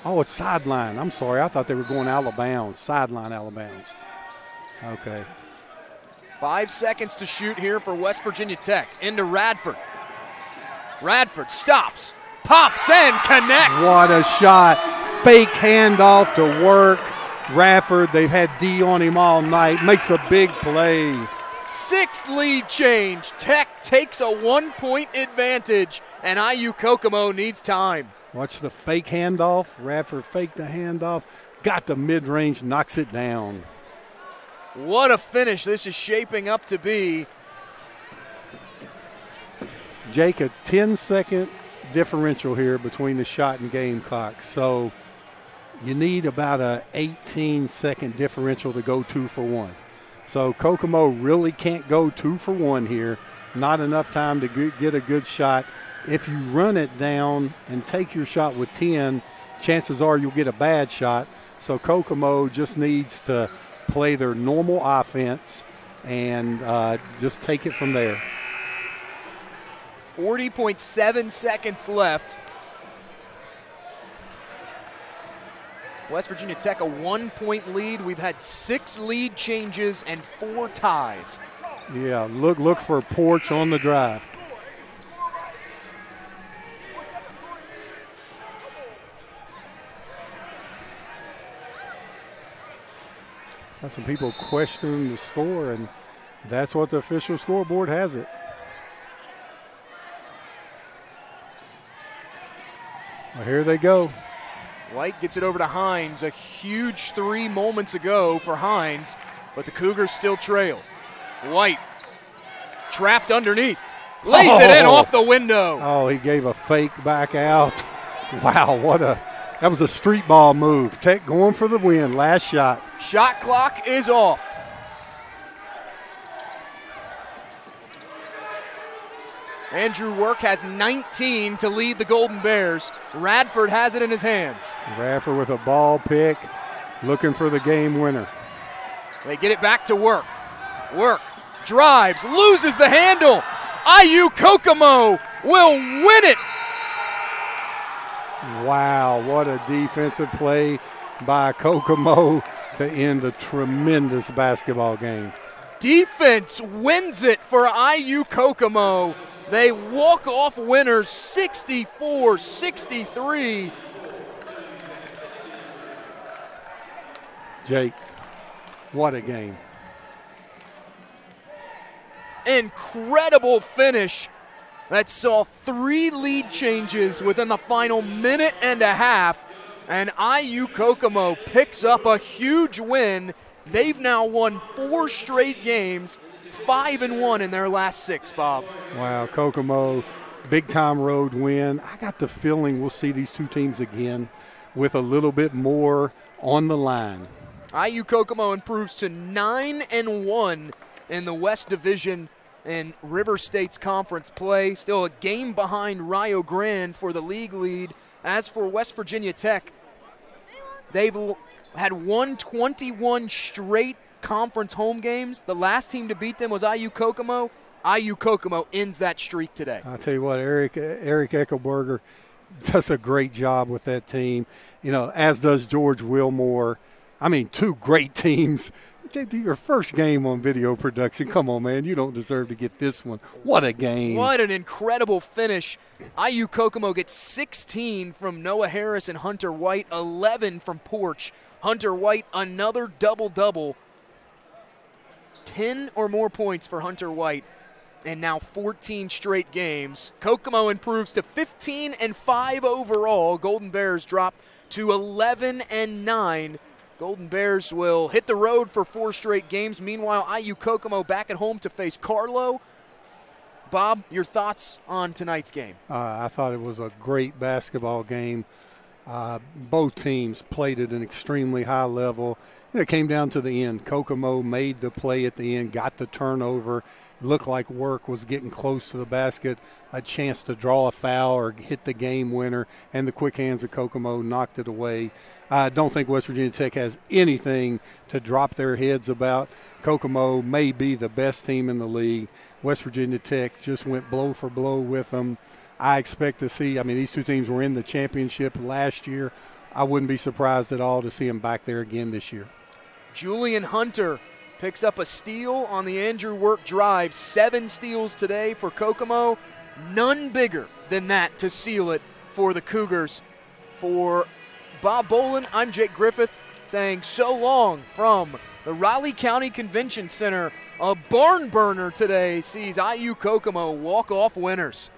Oh, it's sideline. I'm sorry. I thought they were going out of bounds. Sideline out of bounds. Okay. Five seconds to shoot here for West Virginia Tech. Into Radford. Radford stops, pops, and connects. What a shot. Fake handoff to work. Radford, they've had D on him all night. Makes a big play. Sixth lead change. Tech takes a one point advantage, and IU Kokomo needs time. Watch the fake handoff. Radford faked the handoff. Got the mid range, knocks it down. What a finish this is shaping up to be. Jake, a 10 second differential here between the shot and game clock. So you need about a 18 second differential to go two for one. So Kokomo really can't go two for one here. Not enough time to get a good shot. If you run it down and take your shot with 10, chances are you'll get a bad shot. So Kokomo just needs to play their normal offense and uh, just take it from there. 40.7 seconds left. West Virginia Tech a one point lead. We've had six lead changes and four ties. Yeah, look look for Porch on the drive. Got some people questioning the score, and that's what the official scoreboard has it. Well, here they go. White gets it over to Hines. A huge three moments ago for Hines, but the Cougars still trail. White trapped underneath. Lays it in Oh. off the window. Oh, he gave a fake back out. Wow, what a that was a street ball move. Tech going for the win. Last shot. Shot clock is off. Andrew Work has 19 to lead the Golden Bears. Radford has it in his hands. Radford with a ball pick, looking for the game winner. They get it back to Work. Work drives, loses the handle. IU Kokomo will win it. Wow, what a defensive play by Kokomo to end a tremendous basketball game. Defense wins it for IU Kokomo. They walk off winners 64 63. Jake, what a game. Incredible finish that saw three lead changes within the final minute and a half. And IU Kokomo picks up a huge win They've now won four straight games, five and one in their last six, Bob. Wow, Kokomo, big time road win. I got the feeling we'll see these two teams again with a little bit more on the line. IU Kokomo improves to 9 and 1 in the West Division in River States conference play. Still a game behind Rio Grande for the league lead. As for West Virginia Tech, they've had 121 straight conference home games. The last team to beat them was IU Kokomo. IU Kokomo ends that streak today. I'll tell you what, Eric Eric Echelbarger does a great job with that team. You know, as does George Wilmore. I mean, two great teams. Your first game on video production. Come on, man. You don't deserve to get this one. What a game. What an incredible finish. IU Kokomo gets 16 from Noah Harris and Hunter White, 11 from Porch. Hunter White, another double double. 10 or more points for Hunter White and now 14 straight games. Kokomo improves to 15 and 5 overall. Golden Bears drop to 11 and 9. Golden Bears will hit the road for four straight games. Meanwhile, IU Kokomo back at home to face Carlow. Bob, your thoughts on tonight's game? Uh, I thought it was a great basketball game. Uh, both teams played at an extremely high level. It came down to the end. Kokomo made the play at the end, got the turnover, looked like work was getting close to the basket, a chance to draw a foul or hit the game winner, and the quick hands of Kokomo knocked it away. I don't think West Virginia Tech has anything to drop their heads about. Kokomo may be the best team in the league. West Virginia Tech just went blow for blow with them. I expect to see, I mean, these two teams were in the championship last year. I wouldn't be surprised at all to see them back there again this year. Julian Hunter picks up a steal on the Andrew Work drive. Seven steals today for Kokomo. None bigger than that to seal it for the Cougars. For Bob Bolin, I'm Jake Griffith saying so long from the Raleigh County Convention Center. A barn burner today sees IU Kokomo walk off winners.